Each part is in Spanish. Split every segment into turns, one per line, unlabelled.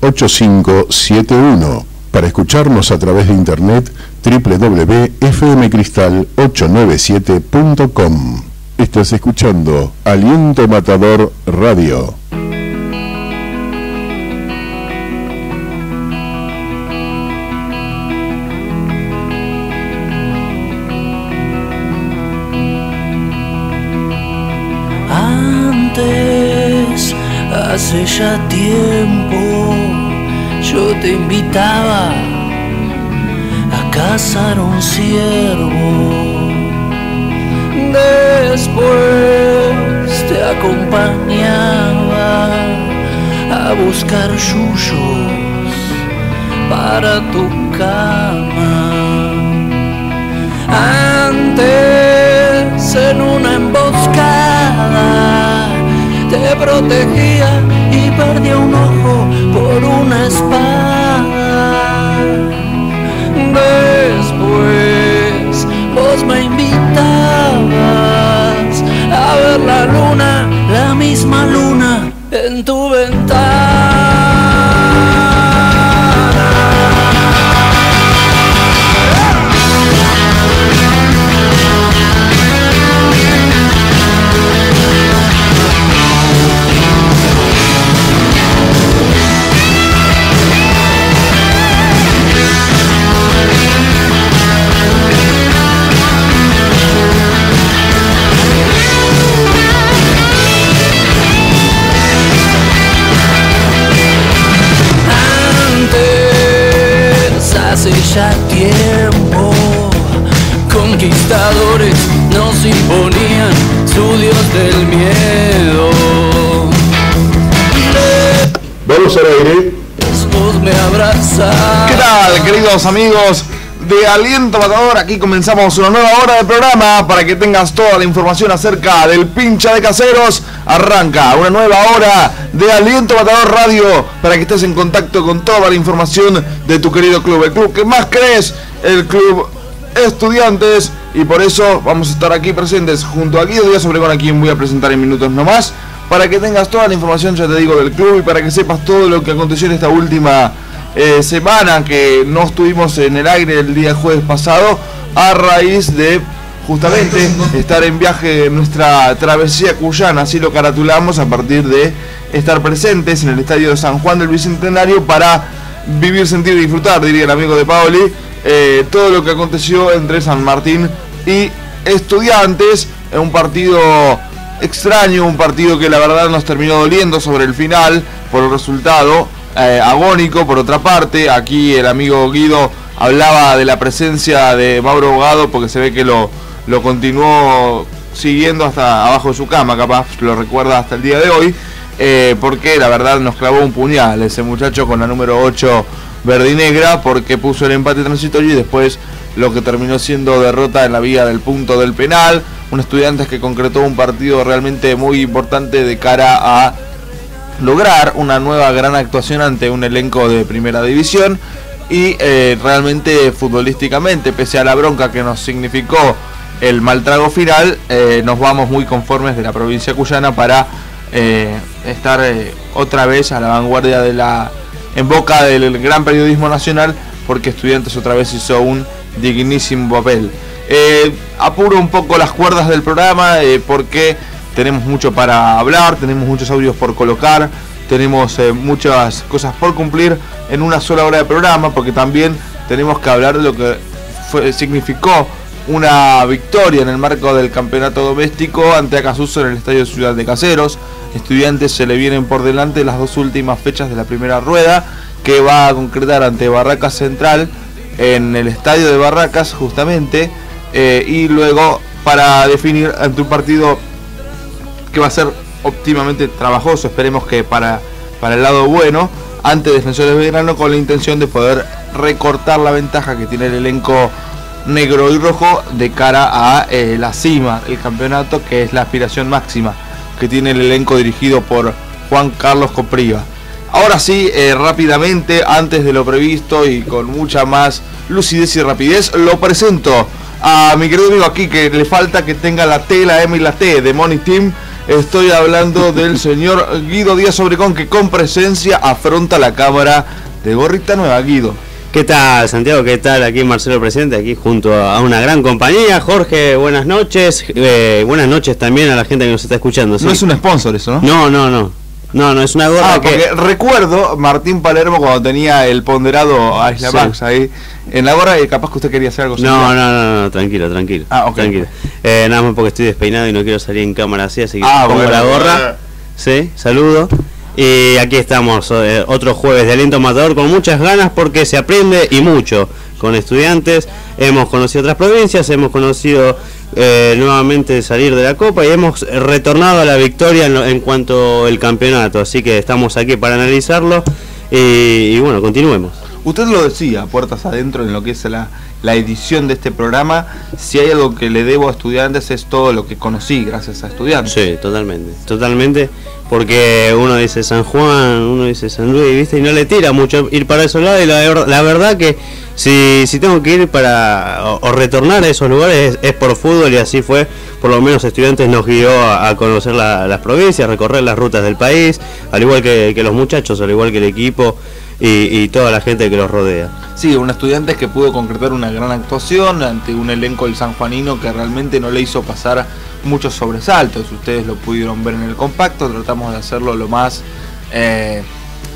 8571. Para escucharnos a través de internet www.fmcristal897.com. Estás escuchando Aliento Matador Radio.
Hace ya tiempo, invitaba a cazar un ciervo. Después te acompañaba a buscar yuyos para tu cama. Antes en una emboscada te protegía y perdía un ojo por una espada. Después vos me invitabas a ver la luna, la misma luna en tu ventana. Hace ya tiempo, conquistadores nos imponían su dios del miedo.
Vamos al aire.
Me abrazas.
¿Qué tal, queridos amigos de Aliento Matador? Aquí comenzamos una nueva hora de programa para que tengas toda la información acerca del pincha de caseros. Arranca una nueva hora de Aliento Matador Radio para que estés en contacto con toda la información de tu querido club. El club que más crees, el club Estudiantes. Y por eso vamos a estar aquí presentes junto a Guido Díaz Obregón, a quien voy a presentar en minutos nomás. Para que tengas toda la información, ya te digo, del club y para que sepas todo lo que aconteció en esta última eh, semana que no estuvimos en el aire el día jueves pasado a raíz de justamente estar en viaje en nuestra travesía cuyana, así lo caratulamos a partir de estar presentes en el estadio de San Juan del Bicentenario para vivir, sentir y disfrutar, diría el amigo de Paoli, eh, todo lo que aconteció entre San Martín y Estudiantes, en un partido extraño, un partido que la verdad nos terminó doliendo sobre el final por el resultado eh, agónico. Por otra parte, aquí el amigo Guido hablaba de la presencia de Mauro Bogado porque se ve que lo, lo continuó siguiendo hasta abajo de su cama, capaz lo recuerda hasta el día de hoy, eh, porque la verdad nos clavó un puñal ese muchacho con la número 8 verde y negra, porque puso el empate transitorio y después lo que terminó siendo derrota en la vía del punto del penal. Un estudiante que concretó un partido realmente muy importante de cara a lograr una nueva gran actuación ante un elenco de primera división y eh, realmente futbolísticamente, pese a la bronca que nos significó el mal trago final, eh, nos vamos muy conformes de la provincia cuyana para eh, estar eh, otra vez a la vanguardia de la en boca del gran periodismo nacional porque estudiantes otra vez hizo un dignísimo papel. Apuro un poco las cuerdas del programa porque tenemos mucho para hablar, tenemos muchos audios por colocar, tenemos muchas cosas por cumplir en una sola hora de programa porque también tenemos que hablar de lo que fue- significó una victoria en el marco del campeonato doméstico ante Acasuso en el estadio Ciudad de Caseros. Estudiantes se le vienen por delante las dos últimas fechas de la primera rueda que va a concretar ante Barracas Central en el estadio de Barracas justamente eh, y luego para definir ante un partido que va a ser óptimamente trabajoso, esperemos que para, para el lado bueno, ante Defensores de Belgrano con la intención de poder recortar la ventaja que tiene el elenco negro y rojo de cara a eh, la cima del campeonato, que es la aspiración máxima que tiene el elenco dirigido por Juan Carlos Copriva. Ahora sí, eh, rápidamente, antes de lo previsto y con mucha más lucidez y rapidez, lo presento a mi querido amigo aquí que le falta que tenga la T, la M y la T de Money Team. Estoy hablando del señor Guido Díaz Obregón que con presencia afronta la cámara de Gorrita Nueva. Guido.
¿Qué tal, Santiago? ¿Qué tal? Aquí Marcelo presente, aquí junto a una gran compañía. Jorge, buenas noches. Eh, buenas noches también a la gente que nos está escuchando.
No es un sponsor eso, ¿no?
No, no, no. No, no, es una gorra
ah,
que...
porque recuerdo Martín Palermo cuando tenía el ponderado a Isla Max ahí en la gorra y capaz que usted quería hacer algo
no, no, no, no, tranquilo, tranquilo.
Ah, ok.
Tranquilo. Eh, nada más porque estoy despeinado y no quiero salir en cámara así, así que
Ah,
pongo
bueno,
la gorra.
bueno.
Sí, saludo. Y aquí estamos, eh, otro jueves de aliento matador con muchas ganas porque se aprende y mucho con estudiantes. Hemos conocido otras provincias, hemos conocido eh, nuevamente salir de la Copa y hemos retornado a la victoria en, cuanto al campeonato. Así que estamos aquí para analizarlo y bueno, continuemos.
Usted lo decía, puertas adentro en lo que es la, la edición de este programa. Si hay algo que le debo a estudiantes es todo lo que conocí gracias a estudiantes.
Sí, totalmente, totalmente, porque uno dice San Juan, uno dice San Luis, ¿viste? Y no le tira mucho ir para esos lados y la, la verdad que si, si tengo que ir para o, retornar a esos lugares es, por fútbol y así fue, por lo menos estudiantes nos guió a, conocer la- las provincias, recorrer las rutas del país, al igual que, que los muchachos, al igual que el equipo y, y toda la gente que los rodea.
Sí, un estudiante que pudo concretar una gran actuación ante un elenco del sanjuanino que realmente no le hizo pasar muchos sobresaltos. Ustedes lo pudieron ver en el compacto, tratamos de hacerlo lo más... eh,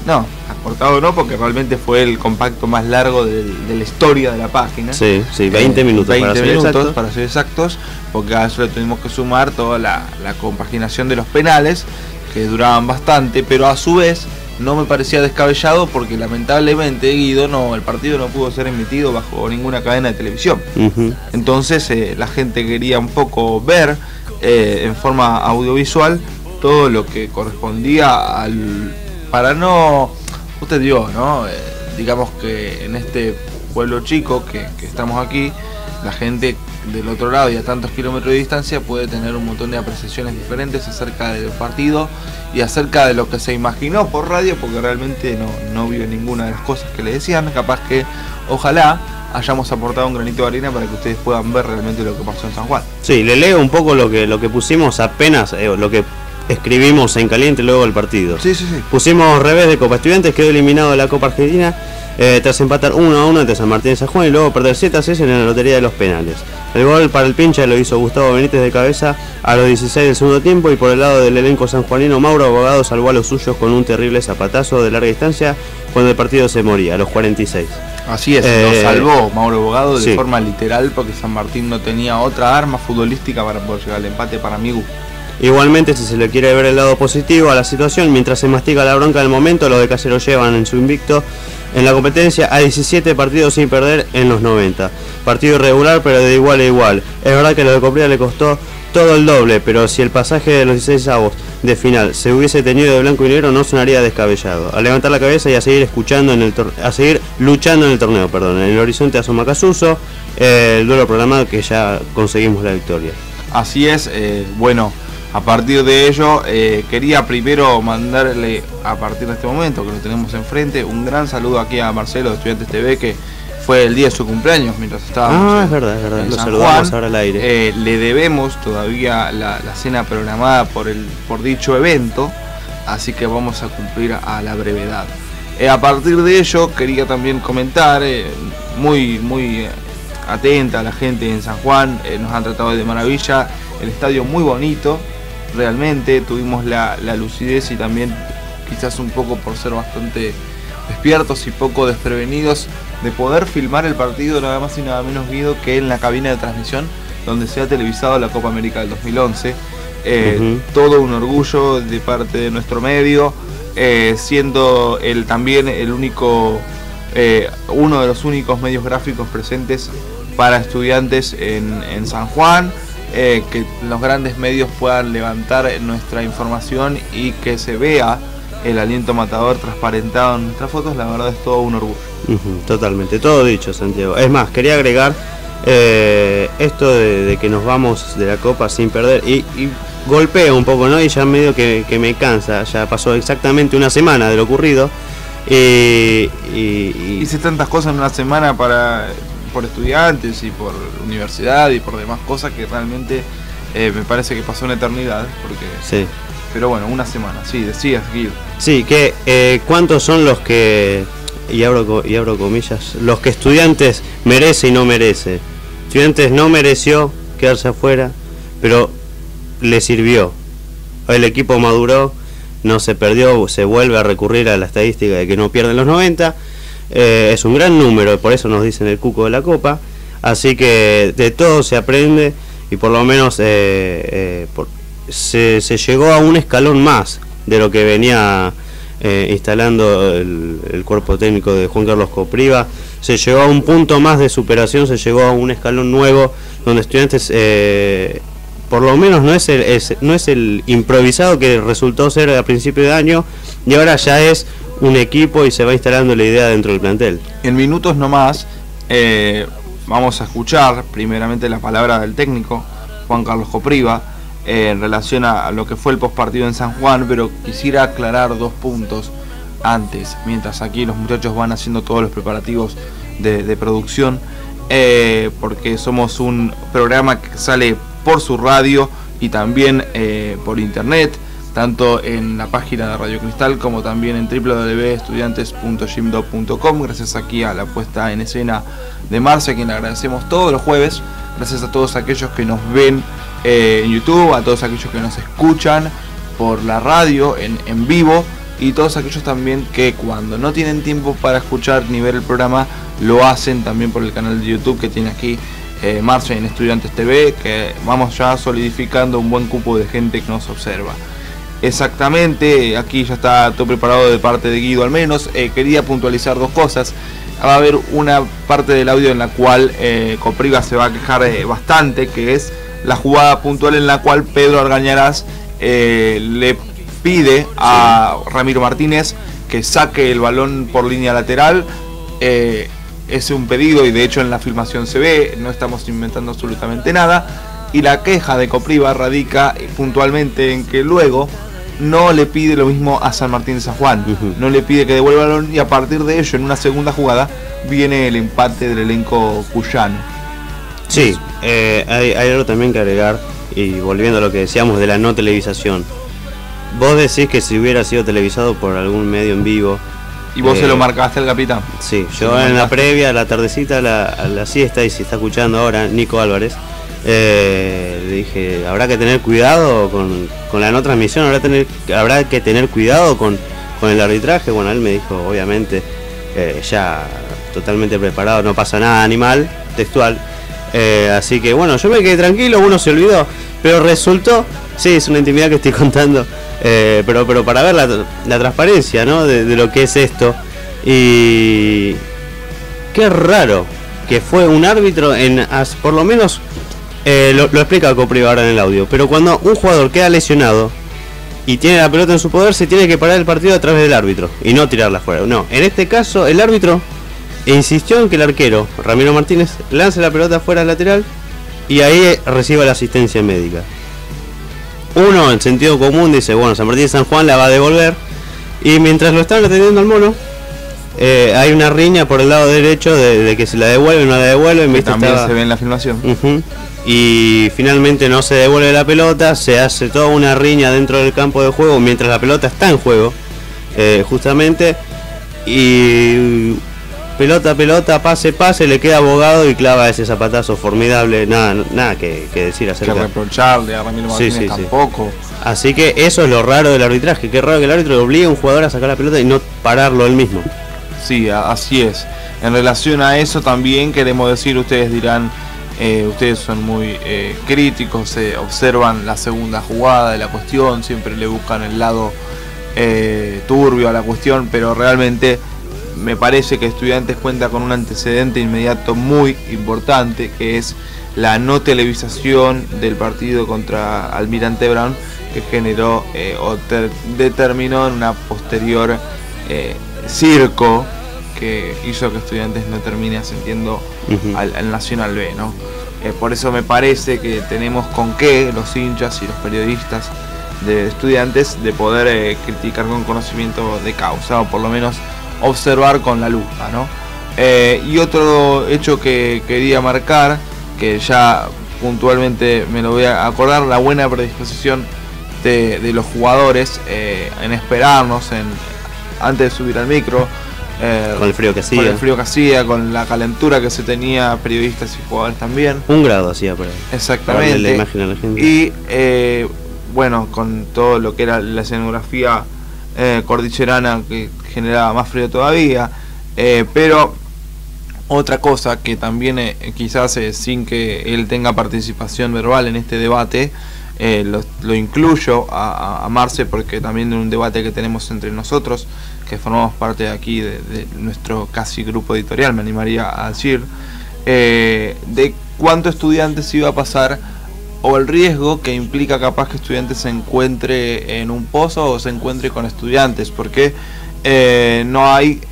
no, acortado no, porque realmente fue el compacto más largo de la historia de la página.
Sí, sí, 20
Eh,
minutos
20
para ser
minutos,
exactos.
para ser exactos, porque a eso le tuvimos que sumar toda la, la compaginación de los penales, que duraban bastante, pero a su vez no me parecía descabellado porque lamentablemente Guido no, el partido no pudo ser emitido bajo ninguna cadena de televisión. Entonces eh, la gente quería un poco ver eh, en forma audiovisual todo lo que correspondía al... Para no... Usted vio, ¿no? Eh, digamos que en este pueblo chico que, que estamos aquí, la gente del otro lado y a tantos kilómetros de distancia puede tener un montón de apreciaciones diferentes acerca del partido y acerca de lo que se imaginó por radio porque realmente no, no vio ninguna de las cosas que le decían. Capaz que ojalá hayamos aportado un granito de arena para que ustedes puedan ver realmente lo que pasó en San Juan.
Sí, le leo un poco lo que, lo que pusimos apenas, eh, lo que escribimos en caliente luego del partido.
Sí, sí, sí.
Pusimos revés de Copa Estudiantes, quedó eliminado de la Copa Argentina eh, tras empatar 1 a 1 entre San Martín y San Juan y luego perder 7 a 6 en la lotería de los penales. El gol para el pincha lo hizo Gustavo Benítez de cabeza a los 16 del segundo tiempo y por el lado del elenco sanjuanino Mauro Abogado salvó a los suyos con un terrible zapatazo de larga distancia cuando el partido se moría a los 46.
Así es,
Eh,
lo salvó Mauro Bogado de
sí.
forma literal porque San Martín no tenía otra arma futbolística para poder llegar al empate para mi gusto.
Igualmente, si se le quiere ver el lado positivo a la situación, mientras se mastiga la bronca del momento, los de Casero llevan en su invicto en la competencia a 17 partidos sin perder en los 90. Partido irregular, pero de igual a igual. Es verdad que lo de Coprida le costó todo el doble, pero si el pasaje de los 16 avos de final se hubiese tenido de blanco y negro, no sonaría descabellado. A levantar la cabeza y a seguir escuchando en el a seguir luchando en el torneo, perdón. En el horizonte asoma Casuso, eh, el duelo programado que ya conseguimos la victoria.
Así es, eh, bueno, a partir de ello eh, quería primero mandarle a partir de este momento que lo tenemos enfrente un gran saludo aquí a Marcelo de Estudiantes TV que fue el día de su cumpleaños mientras estábamos
Ah,
en-
es verdad, es verdad.
en
Lo
San
saludamos
Juan.
ahora al aire.
Eh, le debemos todavía la, la cena programada por, el, por dicho evento, así que vamos a cumplir a la brevedad. Eh, a partir de ello quería también comentar, muy, muy atenta a la gente en San Juan, nos han tratado de maravilla, el estadio muy bonito, realmente tuvimos la, la lucidez y también quizás un poco por ser bastante despiertos y poco desprevenidos de poder filmar el partido nada más y nada menos Guido que en la cabina de transmisión donde se ha televisado la Copa América del 2011. Eh. Todo un orgullo de parte de nuestro medio, eh, siendo el, también el único, eh, uno de los únicos medios gráficos presentes para estudiantes en, en San Juan. Eh, que los grandes medios puedan levantar nuestra información y que se vea el aliento matador transparentado en nuestras fotos, la verdad es todo un orgullo.
Totalmente, todo dicho, Santiago. Es más, quería agregar eh, esto de, de que nos vamos de la copa sin perder y, y golpea un poco, ¿no? Y ya medio que, que me cansa, ya pasó exactamente una semana de lo ocurrido. Y-
Hice tantas cosas en una semana para por estudiantes y por universidad y por demás cosas que realmente Eh, me parece que pasó una eternidad, porque...
Sí.
Pero bueno, una semana, sí, decías, Guido.
Sí, que eh, cuántos son los que, y abro, y abro comillas, los que estudiantes merece y no merece. Estudiantes no mereció quedarse afuera, pero le sirvió. El equipo maduró, no se perdió, se vuelve a recurrir a la estadística de que no pierden los 90. Eh, es un gran número, por eso nos dicen el cuco de la copa. Así que de todo se aprende y por lo menos eh, eh, se, se llegó a un escalón más de lo que venía instalando el, el cuerpo técnico de Juan Carlos Copriva. Se llegó a un punto más de superación, se llegó a un escalón nuevo donde estudiantes, por lo menos no es, el, es- no es el improvisado que resultó ser a principio de año y ahora ya es un equipo y se va instalando la idea dentro del plantel.
En minutos nomás eh, vamos a escuchar primeramente la palabra del técnico, Juan Carlos Copriva, eh, en relación a lo que fue el postpartido en San Juan, pero quisiera aclarar dos puntos antes, mientras aquí los muchachos van haciendo todos los preparativos de, producción, eh, porque somos un programa que sale por su radio y también eh, por internet, tanto en la página de Radio Cristal como también en www.estudiantes.gymdo.com, gracias aquí a la puesta en escena de Marcia, a quien le agradecemos todos los jueves, gracias a todos aquellos que nos ven eh, en YouTube, a todos aquellos que nos escuchan por la radio en, en vivo y todos aquellos también que cuando no tienen tiempo para escuchar ni ver el programa lo hacen también por el canal de YouTube que tiene aquí eh, Marcia en Estudiantes TV, que vamos ya solidificando un buen cupo de gente que nos observa. Exactamente, aquí ya está todo preparado de parte de Guido al menos. Eh, quería puntualizar dos cosas. Va a haber una parte del audio en la cual eh, Copriva se va a quejar eh, bastante, que es la jugada puntual en la cual Pedro Argañarás eh, le pide a Ramiro Martínez que saque el balón por línea lateral. Es un pedido y de hecho en la filmación se ve, no estamos inventando absolutamente nada. Y la queja de Copriva radica puntualmente en que luego no le pide lo mismo a San Martín de San Juan, no le pide que devuelva el balón y a partir de ello en una segunda jugada viene el empate del elenco cuyano.
Sí, eh, hay, hay algo también que agregar, y volviendo a lo que decíamos de la no televisación. Vos decís que si hubiera sido televisado por algún medio en vivo.
Y vos
eh,
se lo marcaste al capitán.
Sí, yo en la previa, a la tardecita, a la, a la siesta, y si está escuchando ahora Nico Álvarez, eh, dije, habrá que tener cuidado con, con la no transmisión, habrá, tener, habrá que tener cuidado con, con el arbitraje. Bueno, él me dijo, obviamente, eh, ya totalmente preparado, no pasa nada animal, textual. Eh, así que bueno, yo me quedé tranquilo, uno se olvidó, pero resultó, sí, es una intimidad que estoy contando, pero, pero para ver la, la transparencia ¿no? de, lo que es esto. Y qué raro que fue un árbitro en por lo menos eh, lo, lo explica Copriva ahora en el audio, pero cuando un jugador queda lesionado y tiene la pelota en su poder, se tiene que parar el partido a través del árbitro y no tirarla fuera. No, en este caso el árbitro insistió en que el arquero, Ramiro Martínez, lance la pelota fuera al lateral y ahí eh, reciba la asistencia médica. Uno, en sentido común, dice, bueno, San Martín de San Juan la va a devolver. Y mientras lo están atendiendo al mono, eh, hay una riña por el lado derecho de, de que se la devuelven o no la devuelven.
Que también
Estaba-
se ve en la filmación.
Y finalmente no se devuelve la pelota, se hace toda una riña dentro del campo de juego mientras la pelota está en juego, eh, justamente. Y pelota, pelota, pase, pase, le queda abogado y clava ese zapatazo formidable. Nada, nada que, que decir
Que
acerca.
reprocharle a Ramiro Martínez
sí, sí.
tampoco.
Así que eso es lo raro del arbitraje. Qué raro que el árbitro obligue a un jugador a sacar la pelota y no pararlo él mismo.
Sí, así es. En relación a eso también queremos decir, ustedes dirán, eh, ustedes son muy eh, críticos, eh, observan la segunda jugada de la cuestión, siempre le buscan el lado eh, turbio a la cuestión, pero realmente me parece que Estudiantes cuenta con un antecedente inmediato muy importante, que es la no televisación del partido contra Almirante Brown, que generó o ter- determinó en una posterior circo que hizo que Estudiantes no termine ascendiendo al, al Nacional B, ¿no? Eh, por eso me parece que tenemos con qué los hinchas y los periodistas de estudiantes de poder eh, criticar con conocimiento de causa o por lo menos observar con la lupa, ¿no? Eh, y otro hecho que quería marcar, que ya puntualmente me lo voy a acordar, la buena predisposición de, de los jugadores eh, en esperarnos, en antes de subir al micro. Eh,
Con el frío que hacía.
Con el frío que hacía, con la calentura que se tenía periodistas y jugadores también.
Un grado hacía por ahí. La
Exactamente.
imagen a la gente.
Y eh, bueno, con todo lo que era la escenografía eh, cordillerana que generaba más frío todavía. Eh, pero otra cosa que también eh, quizás sin que él tenga participación verbal en este debate, eh, lo, incluyo a, a- Marce porque también en un debate que tenemos entre nosotros, que formamos parte de aquí de, nuestro casi grupo editorial, me animaría a decir, eh, de cuánto estudiantes iba a pasar o el riesgo que implica capaz que estudiantes se encuentre en un pozo o se encuentre con estudiantes, porque eh, no hay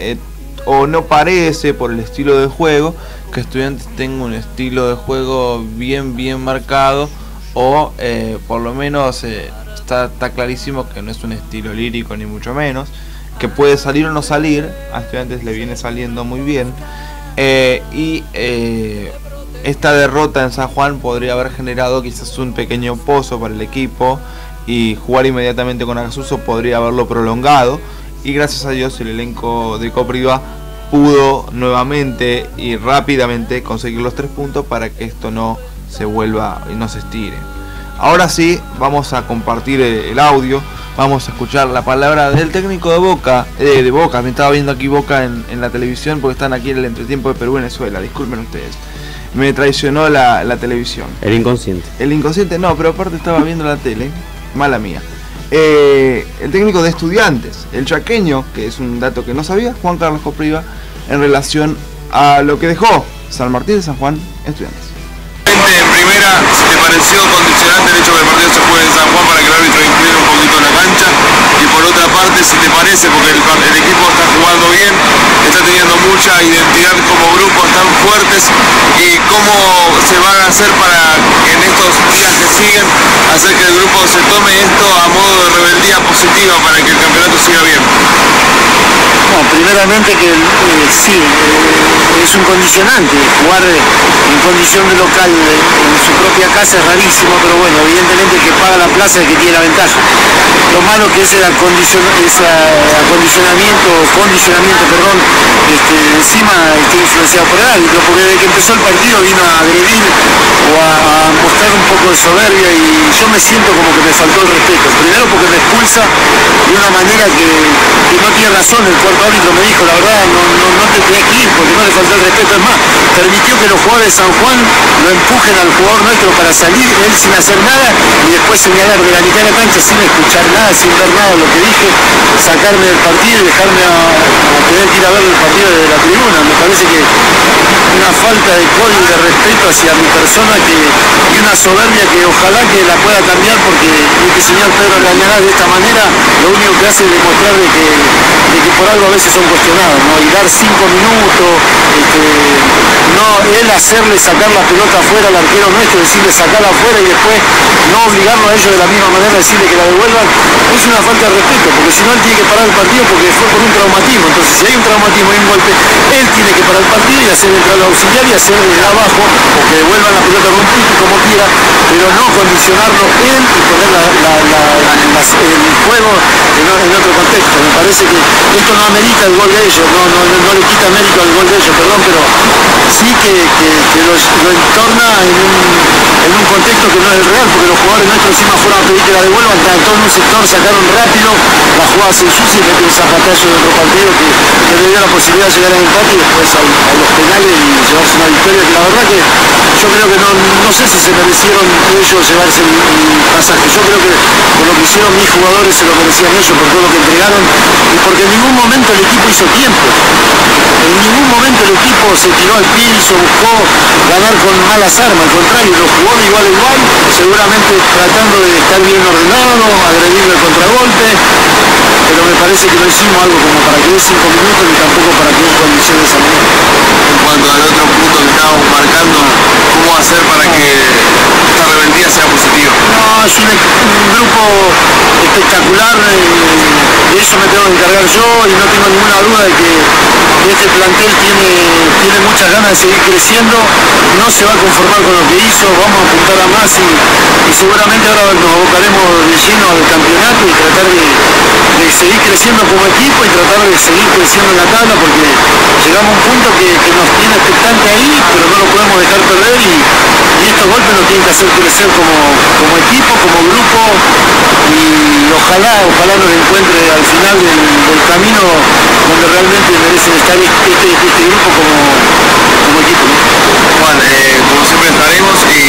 o no parece por el estilo de juego que estudiantes tenga un estilo de juego bien bien marcado o eh, por lo menos eh, está, está clarísimo que no es un estilo lírico ni mucho menos, que puede salir o no salir, a estudiantes le viene saliendo muy bien. Eh, y esta derrota en San Juan podría haber generado quizás un pequeño pozo para el equipo y jugar inmediatamente con Acasuso podría haberlo prolongado. Y gracias a Dios el elenco de Copriva pudo nuevamente y rápidamente conseguir los tres puntos para que esto no se vuelva y no se estire. Ahora sí, vamos a compartir el audio, vamos a escuchar la palabra del técnico de Boca, eh, de Boca, me estaba viendo aquí Boca en, en la televisión porque están aquí en el entretiempo de Perú-Venezuela, disculpen ustedes. Me traicionó la, la televisión.
El inconsciente.
El inconsciente no, pero aparte estaba viendo la tele, mala mía. Eh, el técnico de estudiantes, el chaqueño, que es un dato que no sabía, Juan Carlos Copriva, en relación a lo que dejó San Martín de San Juan, estudiantes.
Si te pareció condicionante el hecho que el partido se juegue en San Juan para que el árbitro incluya un poquito en la cancha. Por otra parte, si te parece, porque el, equipo está jugando bien, está teniendo mucha identidad como grupo, están fuertes. Y cómo se van a hacer para en estos días que siguen hacer que el grupo se tome esto a modo de rebeldía positiva para que el campeonato siga bien.
No, primeramente que eh, sí, eh, es un condicionante. Jugar en condición de local en su propia casa es rarísimo, pero bueno, evidentemente que paga la plaza el que tiene la ventaja. Lo malo que es el acondicionamiento, condicionamiento, perdón, este, encima está influenciado por el árbitro, porque desde que empezó el partido vino a agredir o a, mostrar un poco de soberbia y yo me siento como que me faltó el respeto. Primero porque me expulsa de una manera que, no tiene razón. El cuarto árbitro me dijo, la verdad, no, no, no te tenés que ir porque no le faltó el respeto. Es más, permitió que los jugadores de San Juan lo empujen al jugador nuestro para salir, él sin hacer nada y después señalar de la mitad de la cancha sin escuchar nada, sin ver nada que dije, sacarme del partido y dejarme a, a tener que ir a ver el partido desde la tribuna. Me parece que una falta de código y de respeto hacia mi persona que, y una soberbia que ojalá que la pueda cambiar porque este señor Pedro Gañarás de esta manera lo único que hace es demostrar de que, por algo a veces son cuestionados, ¿no? Y dar cinco minutos, este, no él hacerle sacar la pelota afuera al arquero nuestro, decirle sacarla afuera y después no obligarlo a ellos de la misma manera, decirle que la devuelvan, es una falta de respeto, porque si no él tiene que parar el partido porque fue por un traumatismo. Entonces si hay un traumatismo y un golpe, él tiene que parar el partido y hacer entrar al auxiliar y hacer desde abajo, o que devuelvan la pelota con un como quiera, pero no condicionarlo él y poner el juego en otro contexto. Me parece que esto no amerita el gol de ellos, no, no, no- no le quita mérito al gol de ellos, perdón, pero sí que, que, que lo entorna en un, contexto que no es el real, porque los jugadores nuestros encima fueron a pedir que la devuelvan, todo en un sector, sacaron rápido, la jugada se ensucia y mete un zapatazo de otro partido que, que le dio la posibilidad de llegar al empate y después a, los penales y llevarse una victoria que la verdad que yo creo que no, no sé si se merecieron ellos llevarse el pasaje, yo creo que por lo que hicieron mis jugadores se lo merecían ellos, por todo lo que entregaron y porque en ningún momento el equipo hizo tiempo. En ningún momento el equipo se tiró al piso, buscó ganar con malas armas, al contrario, lo jugó igual a igual, seguramente tratando de estar bien ordenado, agredirle el contragolpe, pero me parece que no hicimos algo como para que dé cinco minutos ni tampoco para que dé condiciones de manera.
En cuanto al otro punto que estábamos marcando, ¿cómo hacer para que esta rebeldía sea positiva?
No, es un, un grupo espectacular, eh, de eso me tengo que encargar yo y no tengo ninguna duda de que, que este plantel tiene, tiene muchas ganas de seguir creciendo, no se va a conformar con lo que hizo, vamos a apuntar a más y, seguramente ahora nos abocaremos de lleno al campeonato y tratar de, seguir creciendo como equipo y tratar de seguir creciendo en la tabla porque llegamos a un punto que, nos tiene expectante ahí, pero no lo podemos dejar perder y, estos golpes nos tienen que hacer crecer como, como equipo, como grupo y ojalá, ojalá nos encuentre al final del, camino donde realmente merecen estar este, este, este grupo como, como equipo.
Juan, eh, como siempre estaremos y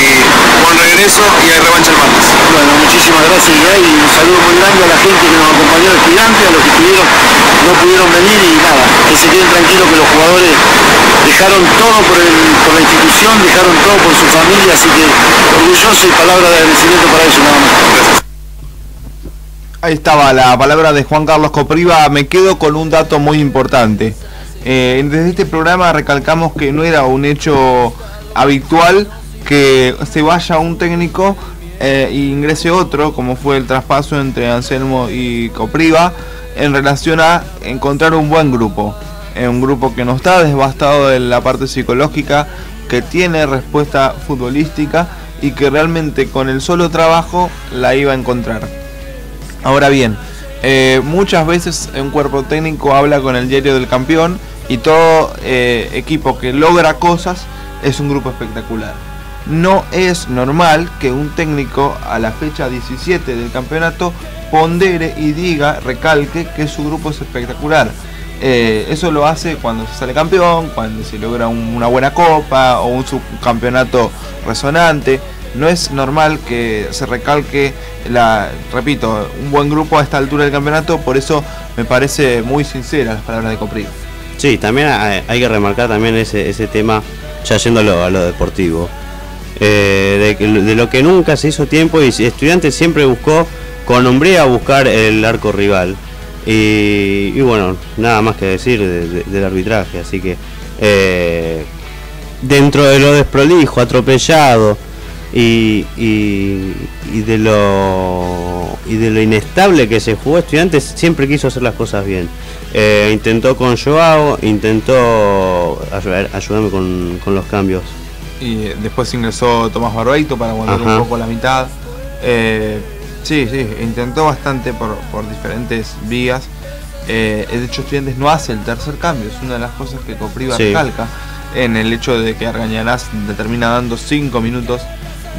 buen regreso y hay revancha el martes.
Bueno, muchísimas gracias y un saludo muy grande a la gente que nos acompañó de gigante, a los que estuvieron, no pudieron venir y nada, que se queden tranquilos que los jugadores dejaron todo por, el, por la institución, dejaron todo por su familia, así que orgulloso y palabra de agradecimiento para ellos nada más. Gracias.
Ahí estaba la palabra de Juan Carlos Copriva. Me quedo con un dato muy importante. Eh, desde este programa recalcamos que no era un hecho habitual que se vaya un técnico e ingrese otro, como fue el traspaso entre Anselmo y Copriva, en relación a encontrar un buen grupo. Eh, un grupo que no está devastado de la parte psicológica, que tiene respuesta futbolística y que realmente con el solo trabajo la iba a encontrar. Ahora bien, eh, muchas veces un cuerpo técnico habla con el diario del campeón y todo eh, equipo que logra cosas es un grupo espectacular. No es normal que un técnico a la fecha 17 del campeonato pondere y diga, recalque que su grupo es espectacular. Eh, eso lo hace cuando se sale campeón, cuando se logra una buena copa o un subcampeonato resonante no es normal que se recalque la, repito, un buen grupo a esta altura del campeonato, por eso me parece muy sincera las palabras de Copri.
Sí, también hay, que remarcar también ese, ese tema, ya yéndolo a lo deportivo, eh, de, lo que nunca se hizo tiempo y estudiante siempre buscó con hombría buscar el arco rival. Y, bueno, nada más que decir del arbitraje, así que eh, dentro de lo desprolijo, atropellado, y, y, de lo y de lo inestable que se jugó estudiantes siempre quiso hacer las cosas bien. Eh, intentó con Joao intentó ayudarme con, con, los cambios.
Y después ingresó Tomás Barbeito para volver un poco la mitad. Eh, sí sí intentó bastante por, por diferentes vías. Eh, de hecho estudiantes no hace el tercer cambio es una de las cosas que Copriva recalca en el hecho de que Argañarás termina dando 5 minutos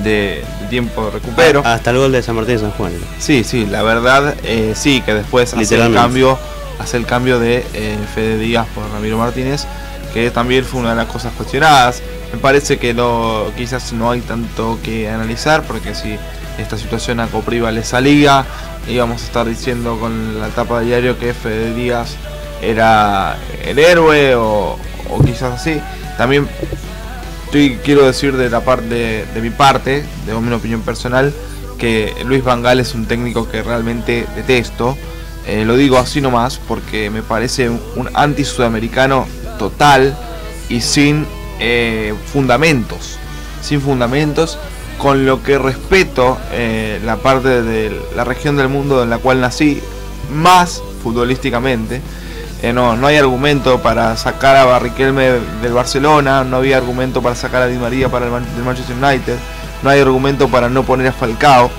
de, tiempo de recupero.
Hasta el gol de San Martín de San Juan.
Sí, sí, la verdad, eh, sí, que después hace el cambio, hace el cambio de eh, Fede Díaz por Ramiro Martínez, que también fue una de las cosas cuestionadas. Me parece que no, quizás no hay tanto que analizar, porque si esta situación a Copriva le salía, íbamos a estar diciendo con la tapa de diario que Fede Díaz era el héroe o, o quizás así. También estoy, quiero decir de la parte de, mi parte, de mi opinión personal, que Luis Vangal es un técnico que realmente detesto. Eh, lo digo así nomás porque me parece un, anti-sudamericano total y sin eh, fundamentos. Sin fundamentos, con lo que respeto eh, la parte de la región del mundo en la cual nací, más futbolísticamente. Eh, no, no hay argumento para sacar a Barriquelme del Barcelona, no había argumento para sacar a Di María para el del Manchester United, no hay argumento para no poner a Falcao.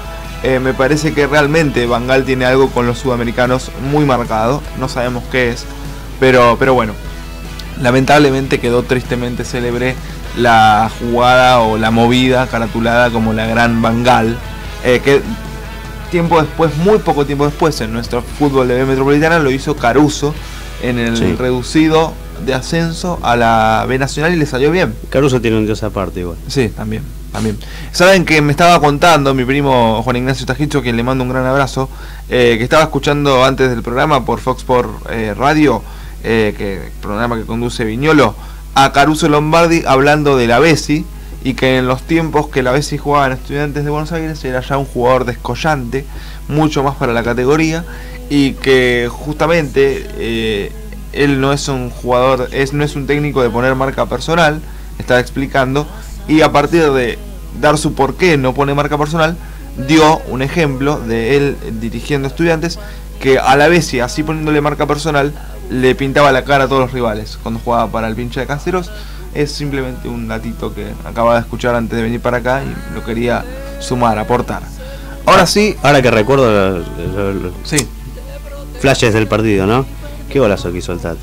Eh, me parece que realmente Bangal tiene algo con los sudamericanos muy marcado, no sabemos qué es, pero, pero bueno, lamentablemente quedó tristemente célebre la jugada o la movida caratulada como la gran Bangal, eh, que tiempo después, muy poco tiempo después, en nuestro fútbol de B Metropolitana lo hizo Caruso en el reducido de ascenso a la B Nacional y le salió bien.
Caruso tiene un dios aparte igual.
Sí, también, también. Saben que me estaba contando mi primo Juan Ignacio Tajicho, quien le mando un gran abrazo, eh, que estaba escuchando antes del programa por Fox por eh, Radio, eh, que programa que conduce Viñolo, a Caruso Lombardi hablando de la Bessi y que en los tiempos que la Bessi jugaba en Estudiantes de Buenos Aires era ya un jugador descollante, mucho más para la categoría y que justamente eh, él no es un jugador, es, no es un técnico de poner marca personal, estaba explicando, y a partir de dar su por qué no pone marca personal, dio un ejemplo de él dirigiendo estudiantes que a la vez y así poniéndole marca personal le pintaba la cara a todos los rivales cuando jugaba para el pinche de Caseros. Es simplemente un datito que acababa de escuchar antes de venir para acá y lo quería sumar, aportar. Ahora sí,
Ahora que recuerdo los, los-
sí,
flashes del partido, ¿no? Qué golazo que hizo el Tata.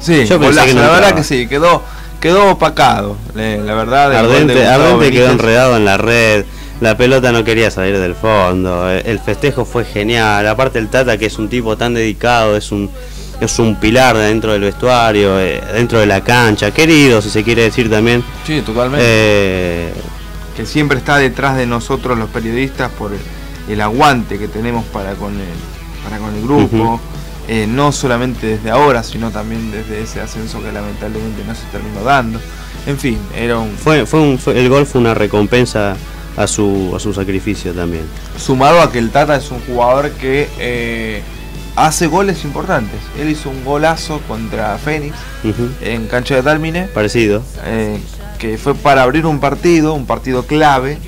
sí,
Yo
golazo,
que no
la verdad que sí, quedó, quedó opacado, eh, la verdad.
Ardente, Ardente quedó enredado en la red. La pelota no quería salir del fondo. El festejo fue genial. Aparte el Tata, que es un tipo tan dedicado, es un es un pilar dentro del vestuario, eh, dentro de la cancha, querido, si se quiere decir también.
Sí, totalmente.
Eh,
que siempre está detrás de nosotros los periodistas por el, el aguante que tenemos para con el, para con el grupo, eh, no solamente desde ahora, sino también desde ese ascenso que lamentablemente no se terminó dando. En fin, era un
fue, fue un- fue- el gol fue una recompensa a su, a su sacrificio también.
sumado a que el Tata es un jugador que eh, hace goles importantes. Él hizo un golazo contra Fénix en cancha de Tálmine.
Parecido.
eh, que fue para abrir un partido, un partido clave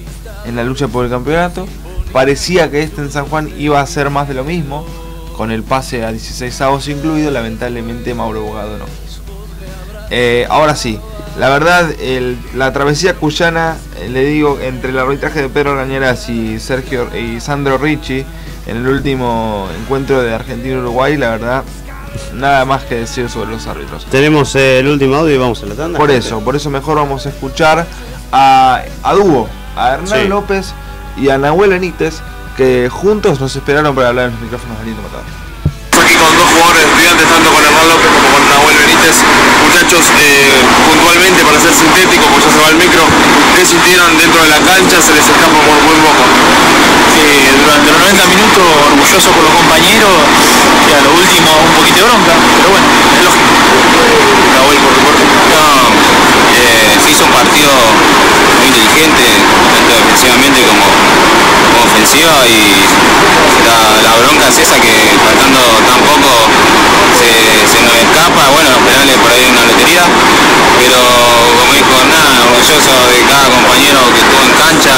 en la lucha por el campeonato. Parecía que este en San Juan iba a ser más de lo mismo, con el pase a 16 avos incluido, lamentablemente Mauro Bogado no quiso. Eh, ahora sí, la verdad, el- la travesía cuyana, eh, le digo, entre el arbitraje de Pedro Gañeras y Sergio y Sandro Ricci en el último encuentro de Argentina-Uruguay, la verdad, nada más que decir sobre los árbitros.
Tenemos eh, el último audio y vamos a la tanda.
Por eso, por eso mejor vamos a escuchar a, a dúo, a Hernán
Sí.
López y a Nahuel Benítez, que juntos nos esperaron para hablar en los micrófonos de Aliento Matador.
Aquí con dos jugadores estudiantes, tanto con Hernán López Muchachos, eh, puntualmente, para ser sintético, pues ya se va el micro, ¿qué sintieron dentro de la cancha? Se les escapa por muy poco.
Eh, durante los 90 minutos orgulloso por los compañeros y a lo último un poquito de bronca, pero bueno, es lógico.
No, eh, se hizo un partido inteligente, tanto defensivamente como, como ofensiva y la, bronca es esa que faltando tan poco se, nos escapa, bueno, los penales por ahí una lotería, pero como dijo nada, orgulloso de cada compañero que estuvo en cancha,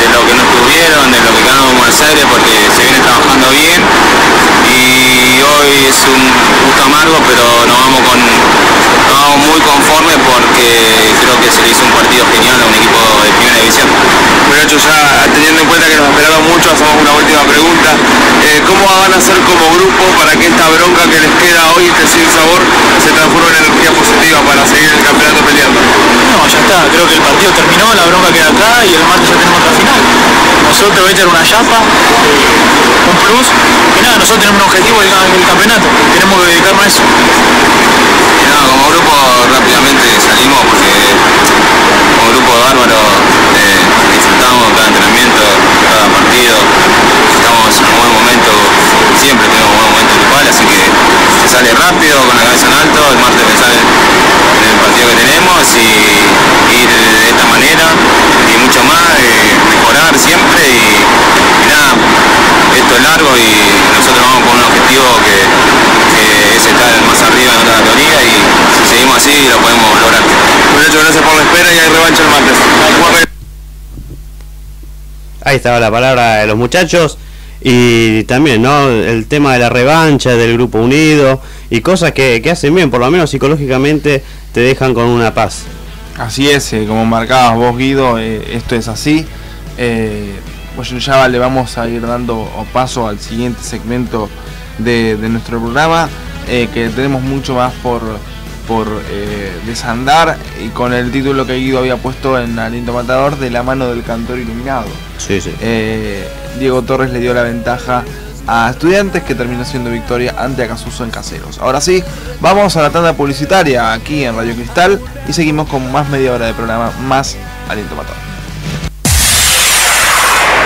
de lo que no estuvieron, de lo que quedamos en Buenos Aires porque se viene trabajando bien y hoy es un gusto amargo pero nos vamos con nos vamos muy conformes porque creo que se le hizo un partido genial a un equipo de primera división.
Muchachos, ya teniendo en cuenta que nos esperaron mucho, hacemos una última pregunta. Eh, ¿Cómo van a hacer como grupo para que esta bronca que les queda hoy, este sin sabor, se transforme en energía positiva para seguir el campeonato peleando?
No, ya está, creo que el partido terminó, la bronca queda acá y el martes ya tenemos otra final. Nosotros este era una chapa, un plus, que nada, nosotros tenemos un objetivo el, campeonato, tenemos que dedicarnos a eso.
Como grupo rápidamente salimos porque como grupo bárbaro eh, disfrutamos cada entrenamiento, cada partido, estamos en un buen momento, siempre tenemos un buen momento grupal, así que se sale rápido, con la cabeza en alto, el martes pensar en, en el partido que tenemos y ir de esta manera y mucho más, eh, mejorar siempre y, y nada, esto es largo y nosotros vamos con un objetivo que, que es estar más arriba en otra categoría y si seguimos así lo podemos lograr.
Muchachos, gracias por la espera y hay revancha el martes.
Ahí estaba la palabra de los muchachos. Y también, ¿no? El tema de la revancha, del grupo unido y cosas que, que hacen bien, por lo menos psicológicamente te dejan con una paz.
Así es, eh, como marcabas vos Guido, eh, esto es así. Eh, pues ya le vamos a ir dando paso al siguiente segmento de, de nuestro programa, eh, que tenemos mucho más por, por eh, desandar y con el título que Guido había puesto en Aliento Matador, de la mano del cantor iluminado.
Sí, sí.
Eh, Diego Torres le dio la ventaja a estudiantes que terminó siendo victoria ante Acasuso en Caseros. Ahora sí, vamos a la tanda publicitaria aquí en Radio Cristal y seguimos con más media hora de programa, más aliento matador.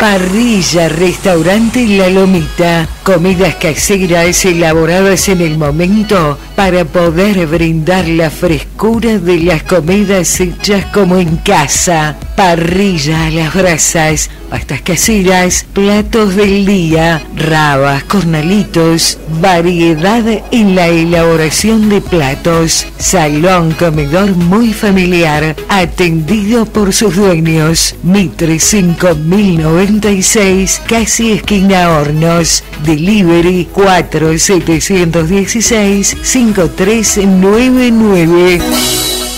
Parrilla, restaurante La Lomita. Comidas caseras elaboradas en el momento para poder brindar la frescura de las comidas hechas como en casa. Parrilla a las brasas. pastas caseras, platos del día, rabas, cornalitos, variedad en la elaboración de platos, salón comedor muy familiar, atendido por sus dueños, Mitre 5096, casi esquina Hornos, delivery 4716 5399.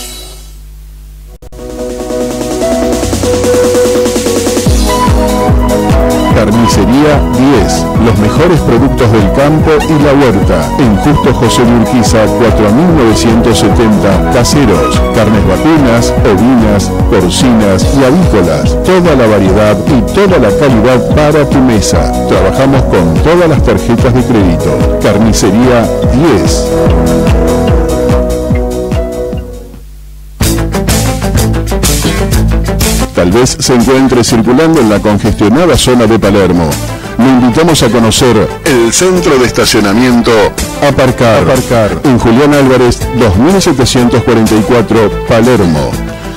Y la huerta. En Justo José Urquiza 4970. Caseros, carnes vacunas, ovinas, porcinas y avícolas. Toda la variedad y toda la calidad para tu mesa. Trabajamos con todas las tarjetas de crédito. Carnicería 10. Tal vez se encuentre circulando en la congestionada zona de Palermo. Lo invitamos a conocer el centro de estacionamiento Aparcar, Aparcar en Julián Álvarez 2744 Palermo.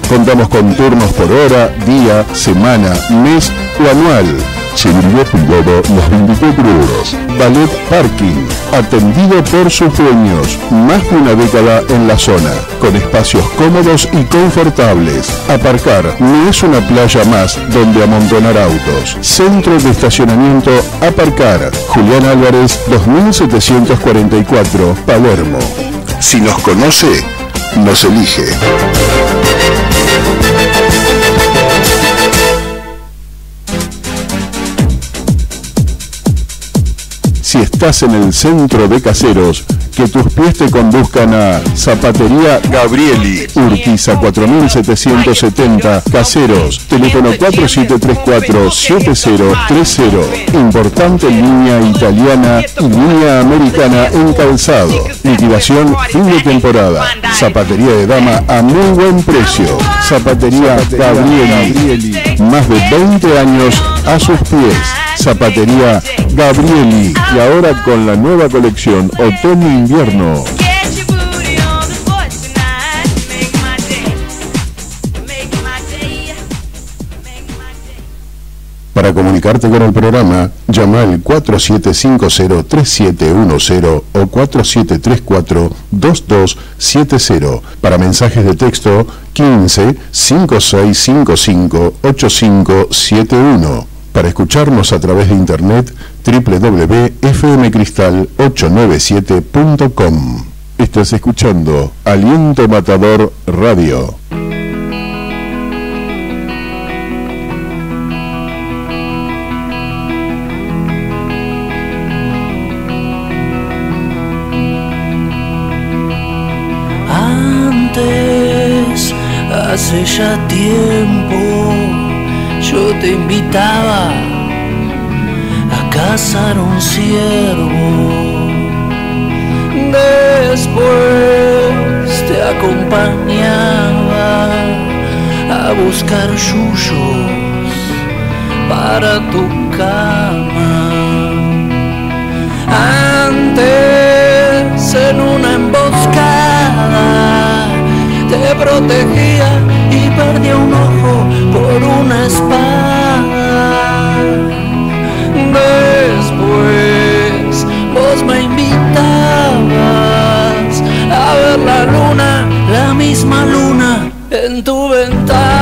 Contamos con turnos por hora, día, semana, mes o anual. Seguridad privada las 24 horas. Ballet Parking, atendido por sus dueños. Más de una década en la zona, con espacios cómodos y confortables. Aparcar no es una playa más donde amontonar autos. Centro de estacionamiento Aparcar. Julián Álvarez 2744 Palermo. Si nos conoce, nos elige. Si estás en el centro de Caseros, que tus pies te conduzcan a Zapatería Gabrieli, Urquiza 4770, Caseros, teléfono 4734-7030, importante línea italiana y línea americana en calzado, liquidación fin de temporada, zapatería de dama a muy buen precio, Zapatería Gabrieli, más de 20 años a sus pies. Zapatería Gabrieli y ahora con la nueva colección Otoño-Invierno. Para comunicarte con el programa, llama al 4750-3710 o 4734-2270. Para mensajes de texto, 15 5655 8571 para escucharnos a través de internet www.fmcristal897.com. Estás escuchando Aliento Matador Radio.
A cazar un ciervo. Después te acompañaba a buscar yuyos para tu cama. Antes en una emboscada te protegía y perdía un ojo por una espada. Después vos me invitabas a ver la luna, la misma luna en tu Antes,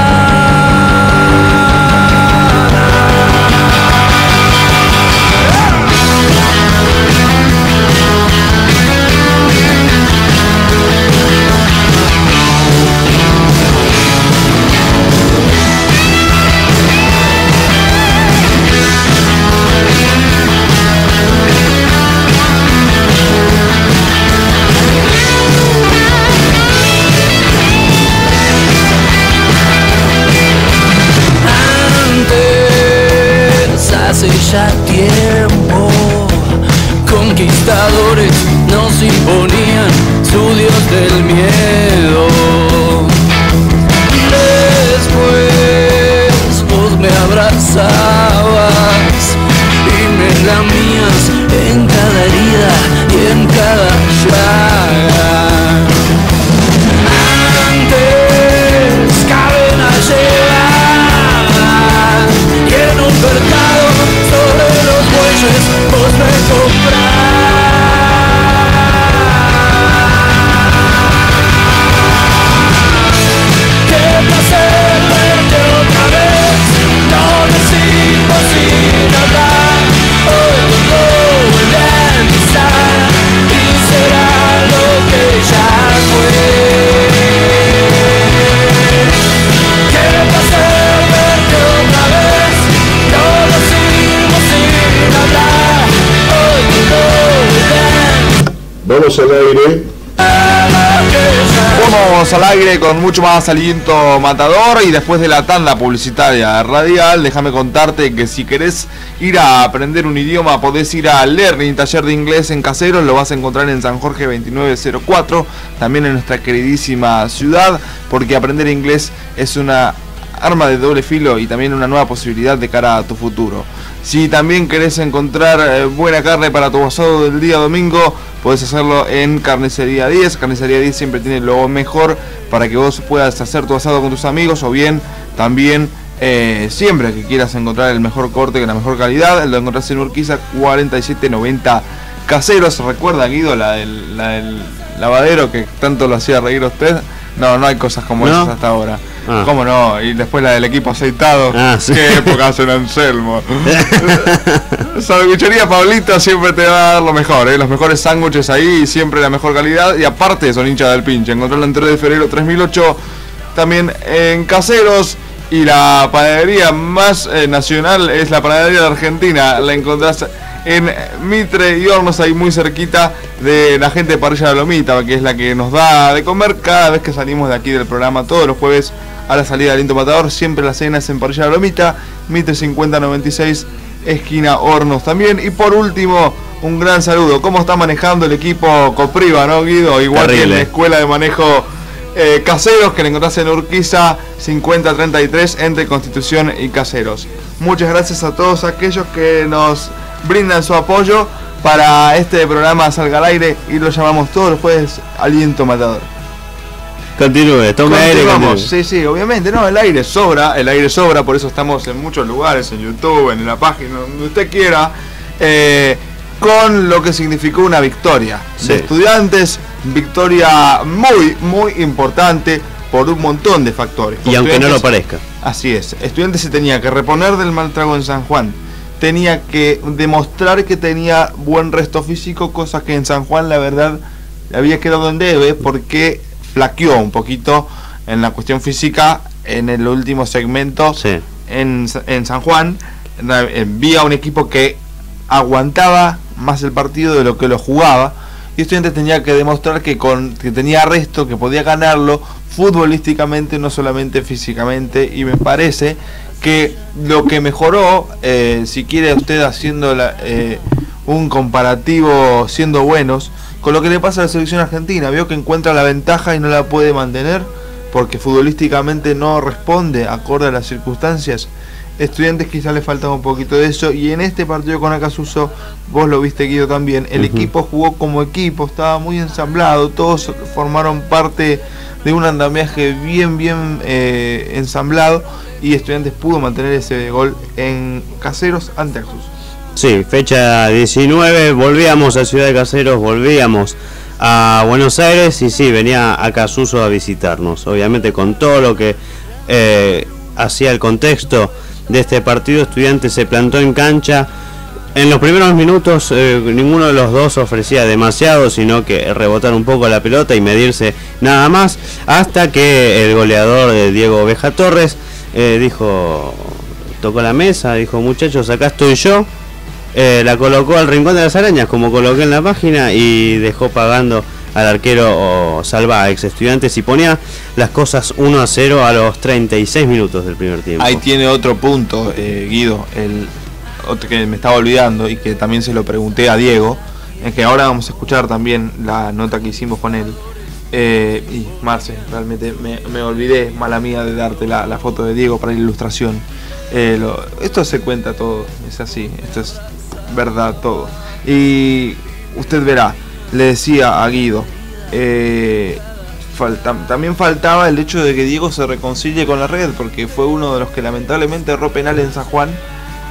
Vamos al aire.
Con mucho más aliento matador y después de la tanda publicitaria radial, déjame contarte que si querés ir a aprender un idioma, podés ir a Learning, taller de inglés en caseros, lo vas a encontrar en San Jorge 2904, también en nuestra queridísima ciudad, porque aprender inglés es una arma de doble filo y también una nueva posibilidad de cara a tu futuro. Si también querés encontrar eh, buena carne para tu asado del día domingo, puedes hacerlo en Carnicería 10. Carnicería 10 siempre tiene lo mejor para que vos puedas hacer tu asado con tus amigos o bien también eh, siempre que quieras encontrar el mejor corte con la mejor calidad, lo encontrás en Urquiza 4790 caseros. ¿Recuerda Guido la del, la del lavadero que tanto lo hacía reír a usted? No, no hay cosas como
¿No?
esas hasta ahora.
Ah.
¿Cómo no? Y después la del equipo aceitado.
Ah, sí.
Qué época en Anselmo. Sanguichería Pablito siempre te va a dar lo mejor, ¿eh? los mejores sándwiches ahí siempre la mejor calidad. Y aparte son hinchas del pinche. Encontrarla en 3 de febrero 3008. También en Caseros. Y la panadería más eh, nacional es la panadería de Argentina. La encontrás en Mitre y Hornos, ahí muy cerquita de la gente de Parrilla de Lomita, que es la que nos da de comer cada vez que salimos de aquí del programa, todos los jueves a la salida del Aliento Matador. Siempre la cena es en Parrilla de Lomita, Mitre 5096, esquina Hornos también. Y por último, un gran saludo. ¿Cómo está manejando el equipo Copriva, no, Guido? Igual que en la escuela de manejo eh, Caseros, que le encontrás en Urquiza 5033 entre Constitución y Caseros. Muchas gracias a todos aquellos que nos brindan su apoyo para este programa Salga al Aire y lo llamamos todos los jueves Aliento Matador.
Continúe, tome aire. continúe.
Sí, sí, obviamente, no, el aire sobra, el aire sobra, por eso estamos en muchos lugares, en YouTube, en la página, donde usted quiera, eh, con lo que significó una victoria
Sí.
de estudiantes, victoria muy, muy importante por un montón de factores.
Y aunque no lo parezca.
Así es, estudiantes se tenía que reponer del mal trago en San Juan, tenía que demostrar que tenía buen resto físico, cosa que en San Juan la verdad había quedado en debe porque flaqueó un poquito en la cuestión física en el último segmento
Sí.
en, en San Juan. Na- eh, un equipo que aguantaba más el partido de lo que lo jugaba. Y Estudiantes tenía que demostrar que, con, que tenía resto, que podía ganarlo futbolísticamente, no solamente físicamente. Y me parece que lo que mejoró, eh, si quiere usted haciendo eh, un comparativo siendo buenos, con lo que le pasa a la selección argentina, vio que encuentra la ventaja y no la puede mantener porque futbolísticamente no responde acorde a las circunstancias. Estudiantes quizás le faltaba un poquito de eso y en este partido con Acasuso, vos lo viste Guido también, el equipo jugó como equipo, estaba muy ensamblado, todos formaron parte de un andamiaje bien bien eh, ensamblado y Estudiantes pudo mantener ese gol en Caseros ante Acasuso.
Sí, fecha 19, volvíamos a Ciudad de Caseros, volvíamos a Buenos Aires y sí, venía a Casuso a visitarnos. Obviamente con todo lo que eh, hacía el contexto de este partido, estudiante se plantó en cancha. En los primeros minutos eh, ninguno de los dos ofrecía demasiado, sino que rebotar un poco la pelota y medirse nada más, hasta que el goleador de Diego Oveja Torres eh, dijo, tocó la mesa, dijo muchachos, acá estoy yo, eh, la colocó al rincón de las arañas, como coloqué en la página, y dejó pagando al arquero Salva, ex estudiantes, y ponía las cosas 1 a 0 a los 36 minutos del primer tiempo.
Ahí tiene otro punto, eh, Guido, el otro que me estaba olvidando y que también se lo pregunté a Diego, es que ahora vamos a escuchar también la nota que hicimos con él. Eh, y Marce, realmente me, me olvidé, mala mía, de darte la, la foto de Diego para la ilustración. Eh, esto se cuenta todo, es así, esto es verdad todo. Y usted verá, le decía a Guido, eh, falta- también faltaba el hecho de que Diego se reconcilie con la red, porque fue uno de los que lamentablemente erró penal en San Juan.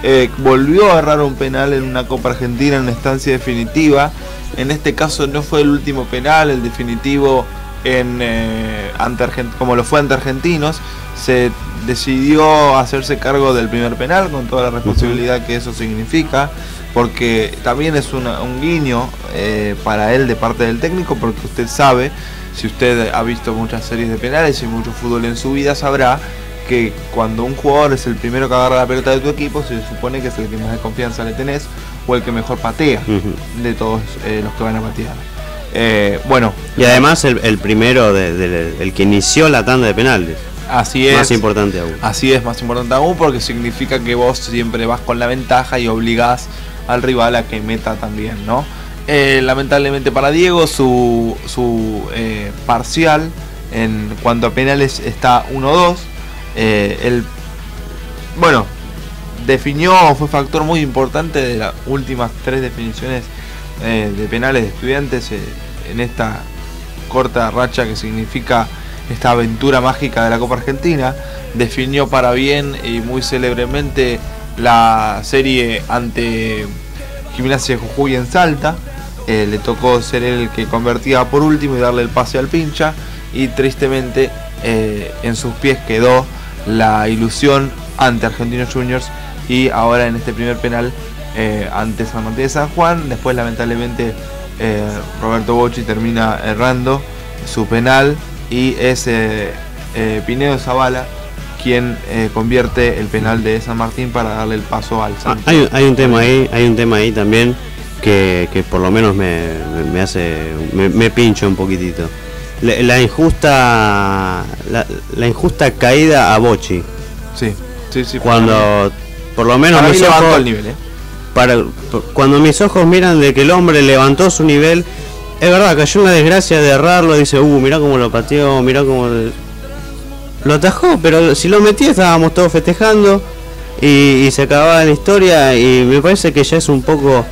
eh, volvió a agarrar un penal en una Copa Argentina en una instancia definitiva. En este caso no fue el último penal, el definitivo en eh, ante Argent- como lo fue ante Argentinos. Se decidió hacerse cargo del primer penal con toda la responsabilidad que eso significa, porque también es una- un guiño eh, para él de parte del técnico, porque usted sabe, si usted ha visto muchas series de penales y mucho fútbol en su vida, sabrá que cuando un jugador es el primero que agarra la pelota de tu equipo, se supone que es el que más de confianza le tenés o el que mejor patea de todos eh, los que van a patear. Eh, bueno,
Y además el, el primero, de- de- el que inició la tanda de penales.
así es.
Más importante aún.
Así es, más importante aún porque significa que vos siempre vas con la ventaja y obligás al rival a que meta también, ¿no? Eh, lamentablemente para Diego su, su eh, parcial en cuanto a penales está 1-2. Eh, él, bueno, definió, fue factor muy importante de las últimas tres definiciones eh, de penales de estudiantes en esta corta racha que significa esta aventura mágica de la Copa Argentina. Definió para bien y muy célebremente la serie ante Gimnasia de Jujuy en Salta. Eh, le tocó ser el que convertía por último y darle el pase al pincha. Y tristemente eh, en sus pies quedó la ilusión ante Argentinos Juniors y ahora en este primer penal eh, ante San Martín de San Juan. Después lamentablemente Roberto Bocci termina errando su penal y es Pinedo Zavala quien eh, convierte el penal de San Martín para darle el paso al
Ah,
Santos.
hay, hay un tema ahí, hay un tema ahí también que, que por lo menos me, me- hace, me, me pincho un poquitito. La, la injusta, la, la injusta caída a Bochi.
Sí, sí, sí.
Cuando, por lo menos mis ojos,
el nivel, ¿eh?
para, cuando mis ojos miran de que el hombre levantó su nivel, es verdad, cayó en la desgracia de errarlo, dice, uh, mirá cómo lo pateó, mirá cómo lo atajó, pero si lo metía estábamos todos festejando y, y se acababa la historia y me parece que ya es un poco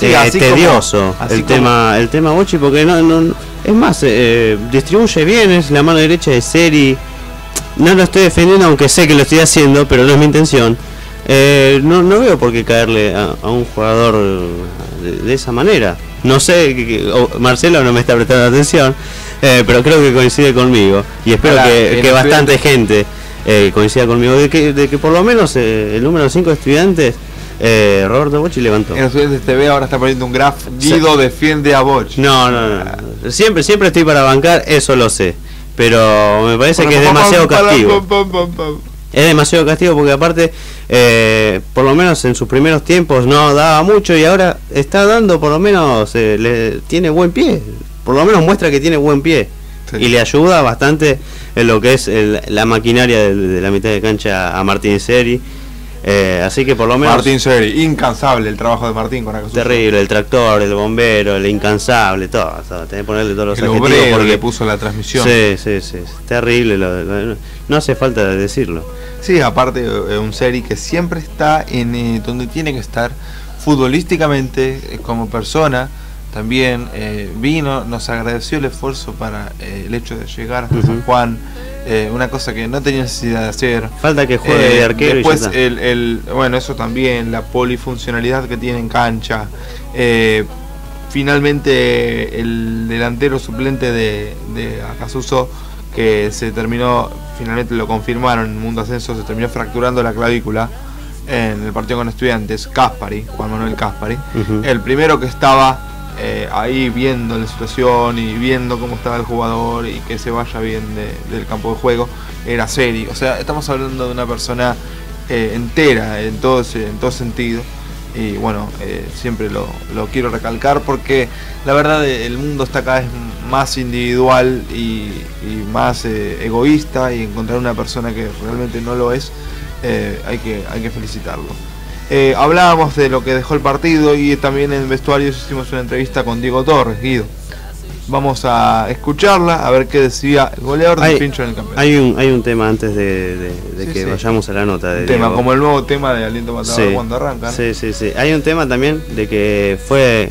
Sí,
eh,
así como-
tedioso
así
el
como-
tema el tema Bochi porque no, no es más eh, distribuye bien es la mano derecha de Seri. No lo estoy defendiendo aunque sé que lo estoy haciendo pero no es mi intención. Eh, no, no veo por qué caerle a, a un jugador de, de esa manera. No sé que- que- Marcelo no me está prestando atención eh, pero creo que coincide conmigo y espero que, bastante gente eh, coincida conmigo de que, de que por lo menos eh, el número 5 de estudiantes eh, Roberto Bocci levantó
En Estudiantes TV ahora está poniendo un graph. Guido defiende a Boch.
no, no, no, no. Siempre, siempre estoy para bancar, eso lo sé. Pero me parece que es demasiado castigo. Es demasiado castigo porque aparte, eh, por lo menos en sus primeros tiempos no daba mucho y ahora está dando por lo menos, eh, le, tiene buen pie. Por lo menos muestra que tiene buen pie.
Sí.
Y le ayuda bastante en lo que es el- la maquinaria de, de la mitad de cancha a Martín Seri. Eh, así que por lo menos...
Martín Seri, incansable el trabajo de Martín con Acasuso.
Terrible, el tractor, el bombero, el incansable, todo. todo. Tenés que ponerle todos los
El
adjetivos porque
le puso la transmisión.
Sí, sí, sí. Terrible. lo- lo- no hace falta decirlo.
Sí, aparte eh, un Seri que siempre está en eh, donde tiene que estar futbolísticamente eh, como persona. También eh, vino, nos agradeció el esfuerzo para eh, el hecho de llegar hasta. San Juan. eh, una cosa que no tenía necesidad de hacer.
Falta que juegue de arquero
después
y ya está.
el, el- bueno eso también la polifuncionalidad que tiene en cancha finalmente el delantero suplente de, de Acasuso que se terminó finalmente lo confirmaron en Mundo Ascenso se terminó fracturando la clavícula en el partido con estudiantes Caspari Juan Manuel Caspari el primero que estaba eh, ahí viendo la situación y viendo cómo estaba el jugador y que se vaya bien de- del campo de juego era Seri. O sea, estamos hablando de una persona eh, entera en todo, en todo sentido. Y bueno, eh, siempre lo, lo quiero recalcar porque la verdad el mundo está cada vez más individual y, más egoísta y encontrar una persona que realmente no lo es, hay, que, hay que felicitarlo. Eh, hablábamos de lo que dejó el partido y también en el vestuario hicimos una entrevista con Diego Torres, Guido. Vamos a escucharla, a ver qué decía el goleador del
Hay,
pincho en el campeonato.
hay un, hay un tema antes de, de- de
Sí,
que
sí.
vayamos a la nota de
Un tema,
Diego.
como el nuevo tema de Aliento Matador
Sí.
cuando arranca. ¿no?
Sí, sí, sí. Hay un tema también de que fue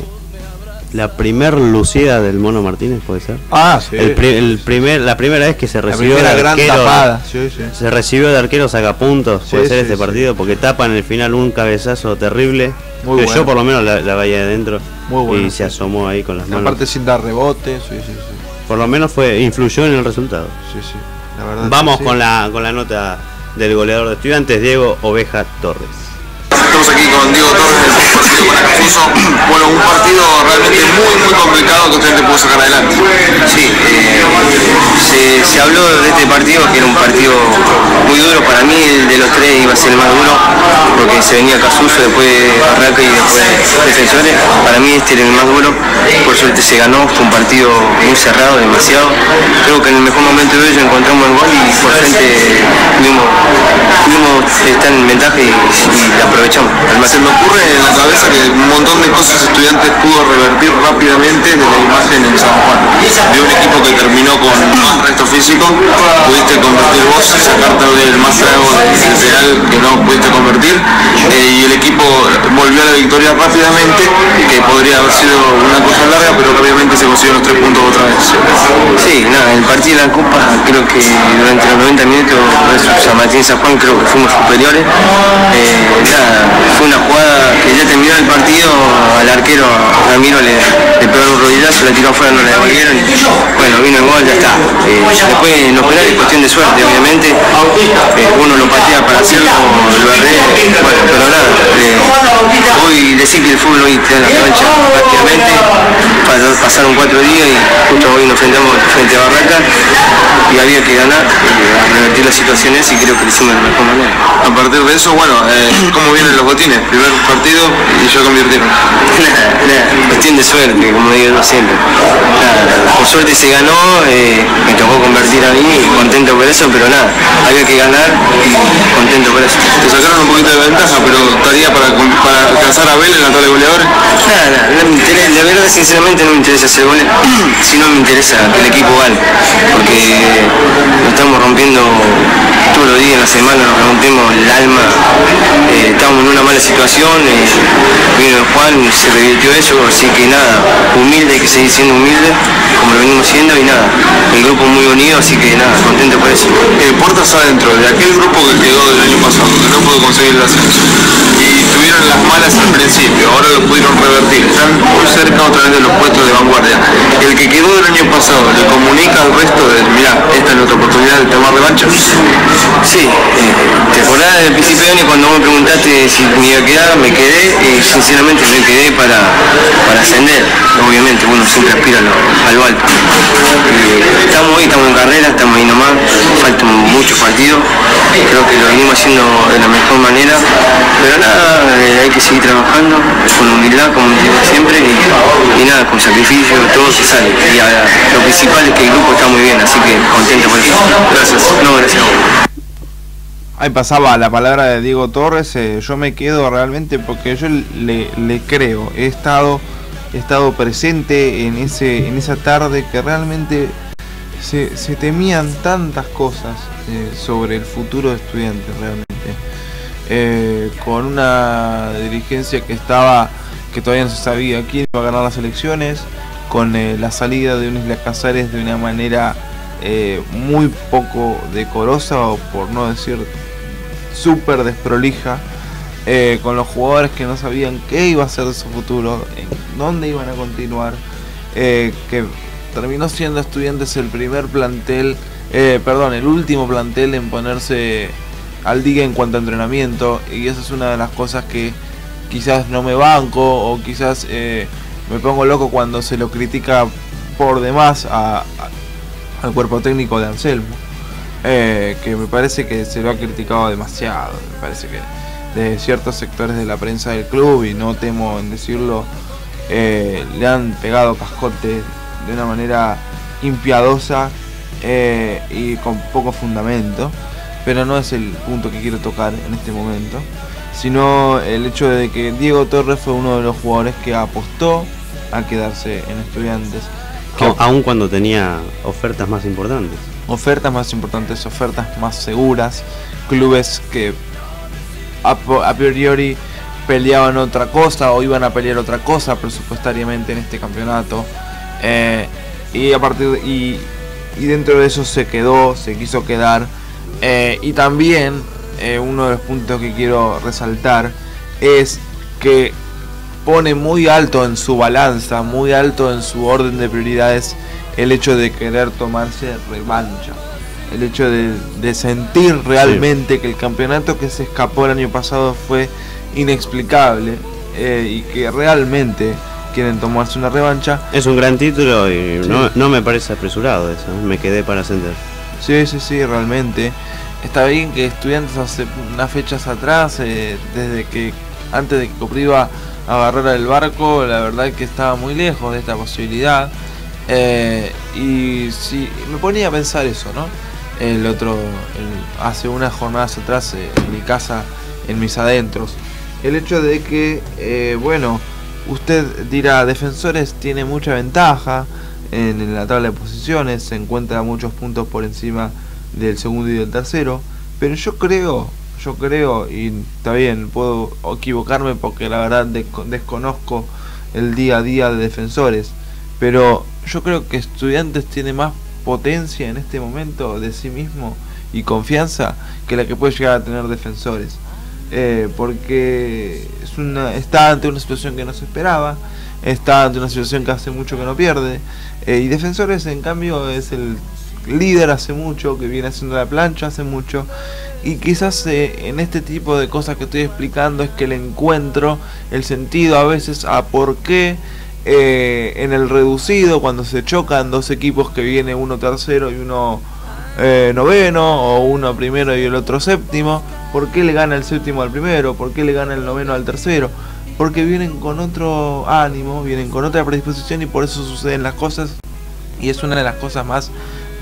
la primer lucida del Mono Martínez, ¿puede ser?
Ah, sí.
El, pri- el primer, la primera vez que se
la
recibió
primera
de
gran
arquero,
tapada. Sí, sí.
se recibió de arquero sacapuntos, puede ser este partido, porque tapa en el final un cabezazo terrible.
Muy
que
bueno.
Yo por lo menos la, la veía adentro
Muy bueno,
y se asomó ahí con las manos.
aparte sin dar rebote, sí, sí, sí.
Por lo menos fue influyó en el resultado.
sí, sí. La verdad
Vamos con la con la nota del goleador de estudiantes, Diego Oveja Torres.
Estamos aquí con Diego Torres partido con Acasuso. Bueno, un partido realmente muy, muy complicado que usted pudo sacar adelante.
Sí, eh, se,
habló de este partido, que era un partido muy duro para mí, el de los tres iba a ser el más duro, porque se venía Casuso, después Barraca y después Defensores. Para mí este era el más duro, por suerte se ganó, fue un partido muy cerrado, demasiado. Creo que en el mejor momento de ellos encontramos el gol y por suerte pudimos estar en ventaja y, y aprovechamos.
Se me ocurre en la cabeza que un montón de cosas estudiantes pudo revertir rápidamente de la imagen en San Juan. De un equipo que terminó con resto físico, pudiste convertir vos, sacar el más del real que no pudiste convertir, eh, y el equipo volvió a la victoria rápidamente, que podría haber sido una cosa larga, pero obviamente se consiguieron los tres puntos otra vez.
Sí, el partido de la Copa creo que durante los 90 minutos San Martín San Juan creo que fuimos superiores. Eh, nada, fue una jugada que ya terminó el partido, al arquero Ramiro le, le pegó un rodillazo, le tiró afuera, no le devolvieron. Bueno, vino el gol, ya está. Eh, después en los penales cuestión de suerte, obviamente. Eh, uno lo patea para hacerlo, lo erré, bueno, pero nada. eh, hoy decir que el fútbol hoy te da la cancha prácticamente. Pa- Pasaron cuatro días y justo hoy nos enfrentamos frente a Barraca y había que ganar, eh, revertir las situaciones y creo que lo hicimos de la mejor manera.
A partir de eso, bueno, eh, ¿cómo vienen los botines? Primer partido y ya convirtieron.
Cuestión de suerte, como digo yo siempre. Nada, por suerte se ganó, eh, tocó convertir a mí, contento por eso, pero nada, había que ganar y contento por eso.
Te sacaron un poquito de ventaja, pero estaría para, para alcanzar a Vélez en la tabla de goleadores.
Nada, nada, no me interesa, la verdad sinceramente no me interesa hacer goles, sino me interesa que el equipo gane, porque nos estamos rompiendo todos los días en la semana, nos rompemos el alma, eh, estamos en una mala situación, eh, vino Juan, se revirtió eso, así que nada, humilde, hay que seguir siendo humilde, como lo venimos siendo y nada, el grupo muy unido, así que nada, contento por eso.
Eh, puertas adentro, de aquel grupo que quedó del año pasado, que no pudo conseguir el ascenso, tuvieron las malas al principio, ahora lo pudieron revertir, están muy cerca otra vez de los puestos de vanguardia. El que quedó del año pasado, ¿le comunica al resto de, mira, esta es nuestra oportunidad de tomar revancha?
Sí, eh, temporada del principio de año cuando me preguntaste si me iba a quedar, me quedé y sinceramente me quedé para, para ascender. Obviamente uno siempre aspira a lo, a lo alto. Y estamos hoy, estamos en carrera, estamos ahí nomás, faltan muchos partidos, creo que lo venimos haciendo de la mejor manera, pero nada, hay que seguir trabajando con humildad, como siempre, y, nada, con sacrificio, todo se sale. Y ahora, lo principal es que el grupo está muy bien, así que contento por eso. Gracias. No, gracias a vos.
Ahí pasaba la palabra de Diego Torres, eh, yo me quedo realmente porque yo le, creo, he estado, he estado presente en, ese, en esa tarde que realmente se, se temían tantas cosas eh, sobre el futuro de estudiantes realmente. Eh, con una dirigencia que estaba, que todavía no se sabía quién iba a ganar las elecciones, con eh, la salida de un Isla Casares de una manera eh, muy poco decorosa o por no decir súper desprolija con los jugadores que no sabían qué iba a ser de su futuro, en dónde iban a continuar, que terminó siendo estudiantes el primer plantel, perdón, el último plantel en ponerse al día en cuanto a entrenamiento y esa es una de las cosas que quizás no me banco o quizás eh, me pongo loco cuando se lo critica por demás a- al cuerpo técnico de Anselmo eh, que me parece que se lo ha criticado demasiado me parece que de ciertos sectores de la prensa del club y no temo en decirlo eh, le han pegado cascote de una manera impiadosa y con poco fundamento pero no es el punto que quiero tocar en este momento sino el hecho de que Diego Torres fue uno de los jugadores que apostó a quedarse en estudiantes que
Aun cuando tenía ofertas más importantes.
ofertas más importantes, ofertas más seguras, clubes que a, priori peleaban otra cosa o iban a pelear otra cosa presupuestariamente en este campeonato. Eh, y a partir de- y, y dentro de eso se quedó, se quiso quedar. Eh, y también eh, uno de los puntos que quiero resaltar es que pone muy alto en su balanza, muy alto en su orden de prioridades el hecho de querer tomarse revancha. El hecho de, de sentir realmente que el campeonato que se escapó el año pasado fue inexplicable eh, y que realmente quieren tomarse una revancha.
Es un gran título y
Sí.
no, no me parece apresurado eso. Me quedé para ascender.
Sí, sí, sí, realmente. Está bien que estudiantes hace unas fechas atrás, eh, desde que antes de que Copriva agarrara el barco, la verdad que estaba muy lejos de esta posibilidad. Eh, y si me ponía a pensar eso, ¿no? El otro, hace unas jornadas atrás eh, en mi casa, en mis adentros, el hecho de que, bueno, usted dirá, Defensores tiene mucha ventaja en la tabla de posiciones, se encuentra muchos puntos por encima del segundo y del tercero, pero yo creo, yo creo, y está bien, puedo equivocarme porque la verdad desco- desconozco el día a día de Defensores, pero yo creo que Estudiantes tiene más potencia en este momento de sí mismo y confianza que la que puede llegar a tener Defensores. Eh, porque es una, está ante una situación que no se esperaba, está ante una situación que hace mucho que no pierde, eh, y Defensores en cambio es el líder hace mucho, que viene haciendo la plancha hace mucho, y quizás eh, en este tipo de cosas que estoy explicando es que le encuentro el sentido a veces a por qué eh, en el reducido, cuando se chocan dos equipos que viene uno tercero y uno eh, noveno, o uno primero y el otro séptimo, ¿por qué le gana el séptimo al primero? ¿Por qué le gana el noveno al tercero? Porque vienen con otro ánimo, vienen con otra predisposición y por eso suceden las cosas. Y es una de las cosas más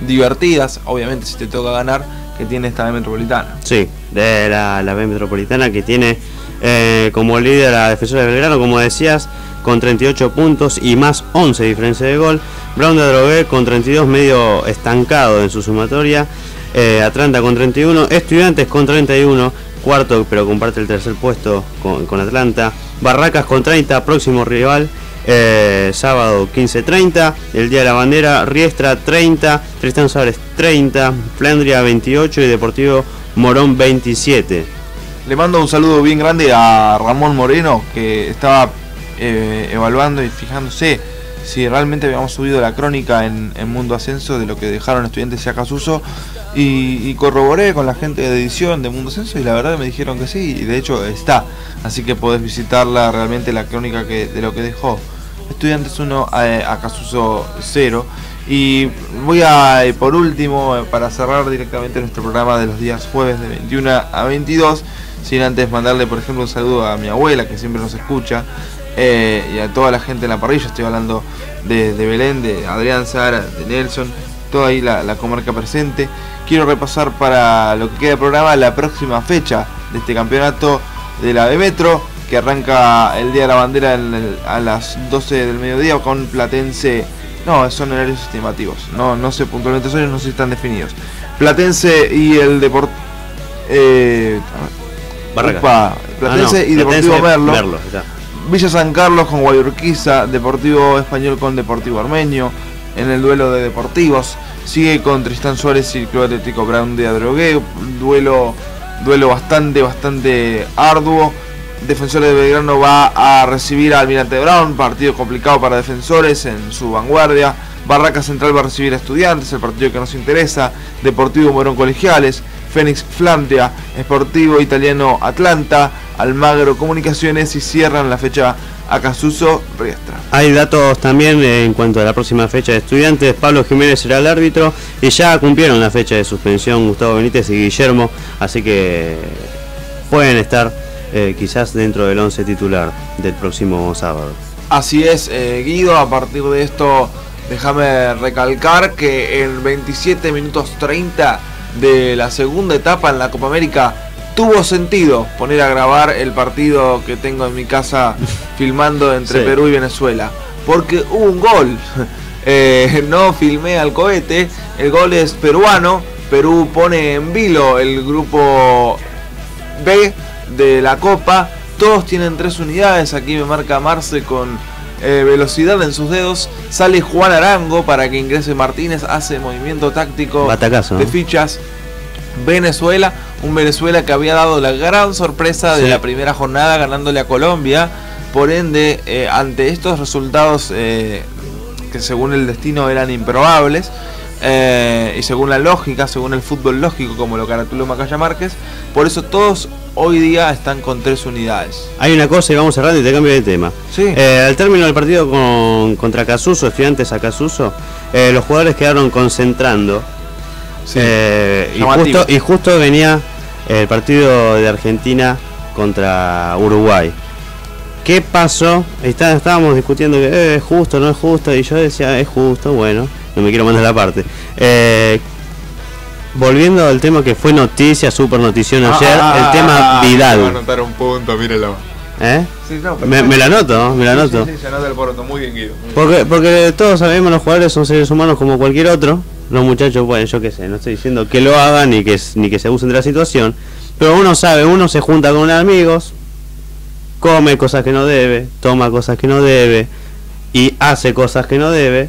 divertidas, obviamente si te toca ganar, que tiene esta B metropolitana.
Sí, de la, la B Metropolitana que tiene eh, como líder a Defensores de Belgrano, como decías, con 38 puntos y más 11 de diferencia de gol. Brown de Drogué con 32, medio estancado en su sumatoria. Eh, Atlanta con 31, Estudiantes con 31, cuarto, pero comparte el tercer puesto con, con Atlanta. Barracas con 30, próximo rival. eh, sábado 15.30, el Día de la Bandera, Riestra 30, Tristán Sabres 30, Flandria 28 y Deportivo Morón 27.
Le mando un saludo bien grande a Ramón Moreno, que estaba eh, evaluando y fijándose si realmente habíamos subido la crónica en, Mundo Ascenso de lo que dejaron estudiantes y Acasuso. Y, corroboré con la gente de edición de Mundo Ascenso y la verdad me dijeron que sí, y de hecho está. Así que podés visitarla realmente la crónica que, de lo que dejó. Estudiantes 1, eh, Acasuso 0. Y voy a, por último, eh, para cerrar directamente nuestro programa de los días jueves de 21 a 22, sin antes mandarle, por ejemplo, un saludo a mi abuela que siempre nos escucha eh, y a toda la gente en la parrilla. Estoy hablando de, de Belén, de Adrián Sara, de Nelson, toda ahí la, la comarca presente. Quiero repasar para lo que queda de programa la próxima fecha de este campeonato de la B Metro que arranca el día de la bandera el- a las 12 del mediodía con Platense. No, son horarios estimativos. No, no sé puntualmente horarios, no sé si están definidos. Platense y el Deport. Eh,
Barracas.
Platense
Ah, no,
y Deportivo
Platense,
Merlo.
Merlo, está.
Villa San Carlos con Guayurquiza, Deportivo Español con Deportivo Armenio, en el duelo de deportivos, sigue con Tristán Suárez y el Club Atlético Brown de Adrogué, duelo, duelo bastante, bastante arduo. Defensores de Belgrano va a recibir a Almirante Brown, partido complicado para defensores en su vanguardia. Barraca Central va a recibir a Estudiantes, el partido que nos interesa. Deportivo Morón Colegiales, Fénix Flandria, Esportivo Italiano Atlanta, Almagro Comunicaciones y cierran la fecha Acasuso Riestra.
Hay datos también en cuanto a la próxima fecha de estudiantes. Pablo Jiménez será el árbitro y ya cumplieron la fecha de suspensión Gustavo Benítez y Guillermo, así que pueden estar eh, quizás dentro del 11 titular del próximo sábado.
Así es, eh, Guido, a partir de esto déjame recalcar que en 27 minutos 30 de la segunda etapa en la Copa América tuvo sentido poner a grabar el partido que tengo en mi casa filmando entre
Sí.
Perú y Venezuela. Porque hubo un gol. Eh, no filmé al cohete. El gol es peruano. Perú pone en vilo el grupo B de la Copa. Todos tienen tres unidades. Aquí me marca Marce con eh, velocidad en sus dedos. Sale Juan Arango para que ingrese Martínez. Hace movimiento táctico
Batacazo,
de fichas. Venezuela, un Venezuela que había dado la gran sorpresa de la primera jornada ganándole a Colombia. Por ende, eh, ante estos resultados eh, que según el destino eran improbables, eh, y según la lógica, según el fútbol lógico, como lo caratuló Macaya Márquez, por eso todos hoy día están con tres unidades.
Hay una cosa y vamos cerrando y te cambio de tema.
Sí.
Eh, al término del partido con, contra Casuso, estudiantes a Casuso, eh, los jugadores quedaron concentrando Eh, y, justo, y justo venía el partido de Argentina contra Uruguay. ¿Qué pasó? Está- estábamos discutiendo que eh, es justo, no es justo, y yo decía, es justo, bueno, no me quiero mandar la parte. Eh, volviendo al tema que fue noticia, super notición ayer, el tema
Ah,
Va a
Vidal.
anotar un punto, mírelo.
¿Eh?
Sí, no,
Me, me la anoto, me la anoto.
Sí, sí, se anota el poroto, muy bien, Guido. muy bien.
Porque, porque todos sabemos los jugadores son seres humanos como cualquier otro. Los muchachos, bueno, yo qué sé, no estoy diciendo que lo hagan ni que, ni que se abusen de la situación. Pero uno sabe, uno se junta con amigos, come cosas que no debe, toma cosas que no debe y hace cosas que no debe.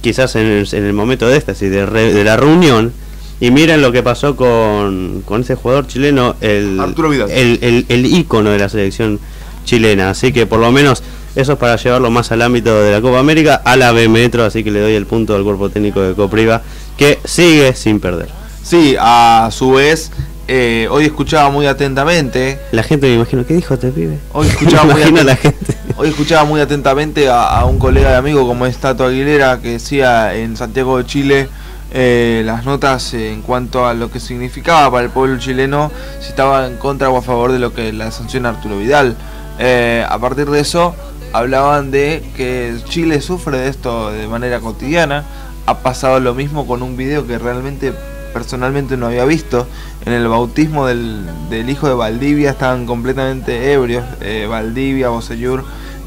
Quizás en el, en el momento de éxtasis de, re- de la reunión. Y miren lo que pasó con, con ese jugador chileno, el,
Arturo Vidal.
el, el, el ícono de la selección chilena. Así que por lo menos eso es para llevarlo más al ámbito de la Copa América, a la B Metro. Así que le doy el punto al cuerpo técnico de Copriva, que sigue sin perder.
Sí, a su vez, eh, hoy escuchaba muy atentamente.
La gente me imagino, ¿qué dijo este pibe?
Hoy escuchaba, muy,
la gente.
hoy escuchaba muy atentamente a, a un colega de amigo como es Tato Aguilera que decía en Santiago de Chile eh, las notas eh, en cuanto a lo que significaba para el pueblo chileno si estaba en contra o a favor de lo que la sanción Arturo Vidal. Eh, a partir de eso hablaban de que Chile sufre de esto de manera cotidiana. Ha pasado lo mismo con un video que realmente personalmente no había visto. En el bautismo del, del hijo de Valdivia estaban completamente ebrios. eh, Valdivia, Bosellur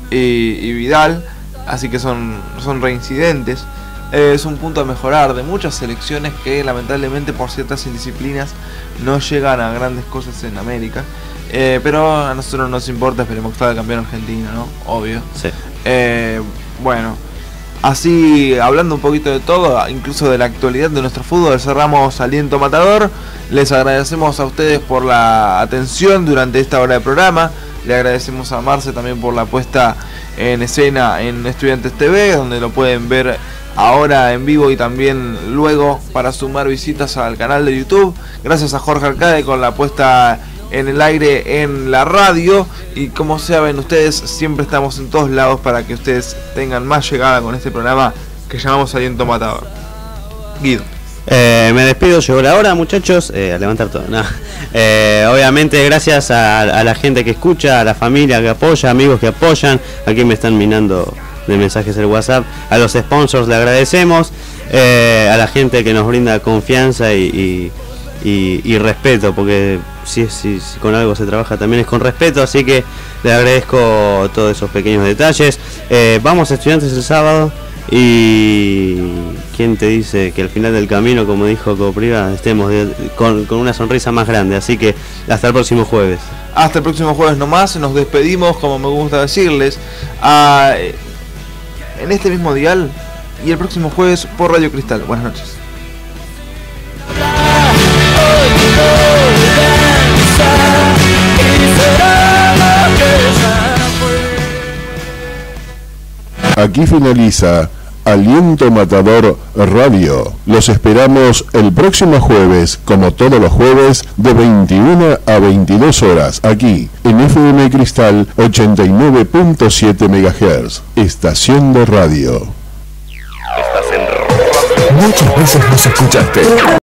y, y Vidal. Así que son, son reincidentes. Eh, es un punto a mejorar de muchas selecciones que lamentablemente por ciertas indisciplinas no llegan a grandes cosas en América. Eh, pero a nosotros no nos importa, esperemos que salga campeón argentino, ¿no? Obvio.
Sí.
Eh, bueno, así hablando un poquito de todo, incluso de la actualidad de nuestro fútbol, cerramos Aliento Matador. Les agradecemos a ustedes por la atención durante esta hora de programa. Le agradecemos a Marce también por la puesta en escena en Estudiantes TV, donde lo pueden ver ahora en vivo y también luego para sumar visitas al canal de YouTube. Gracias a Jorge Arcade con la puesta en el aire en la radio y como saben ustedes siempre estamos en todos lados para que ustedes tengan más llegada con este programa que llamamos Aliento Matador. Guido.
Eh, me despido, llegó la hora, muchachos, eh, a levantar todo. no. Eh, obviamente, gracias a, la gente que escucha, a la familia que apoya, amigos que apoyan. Aquí me están minando de mensajes el WhatsApp. A los sponsors le agradecemos. a la gente que nos brinda confianza y- y respeto, porque si, si- con algo se trabaja también es con respeto. Así que le agradezco todos esos pequeños detalles. Eh, vamos estudiantes el sábado. Y quién te dice que al final del camino, como dijo Copriva, estemos con, una sonrisa más grande. Así que hasta el próximo jueves.
Hasta el próximo jueves nomás, nos despedimos como me gusta decirles en este mismo dial y el próximo jueves por Radio Cristal. Buenas noches.
Aquí finaliza Aliento Matador Radio. Los esperamos el próximo jueves, como todos los jueves, de 21 a 22 horas, aquí en FM Cristal 89.7 MHz, estación de radio.
Muchas veces nos escuchaste.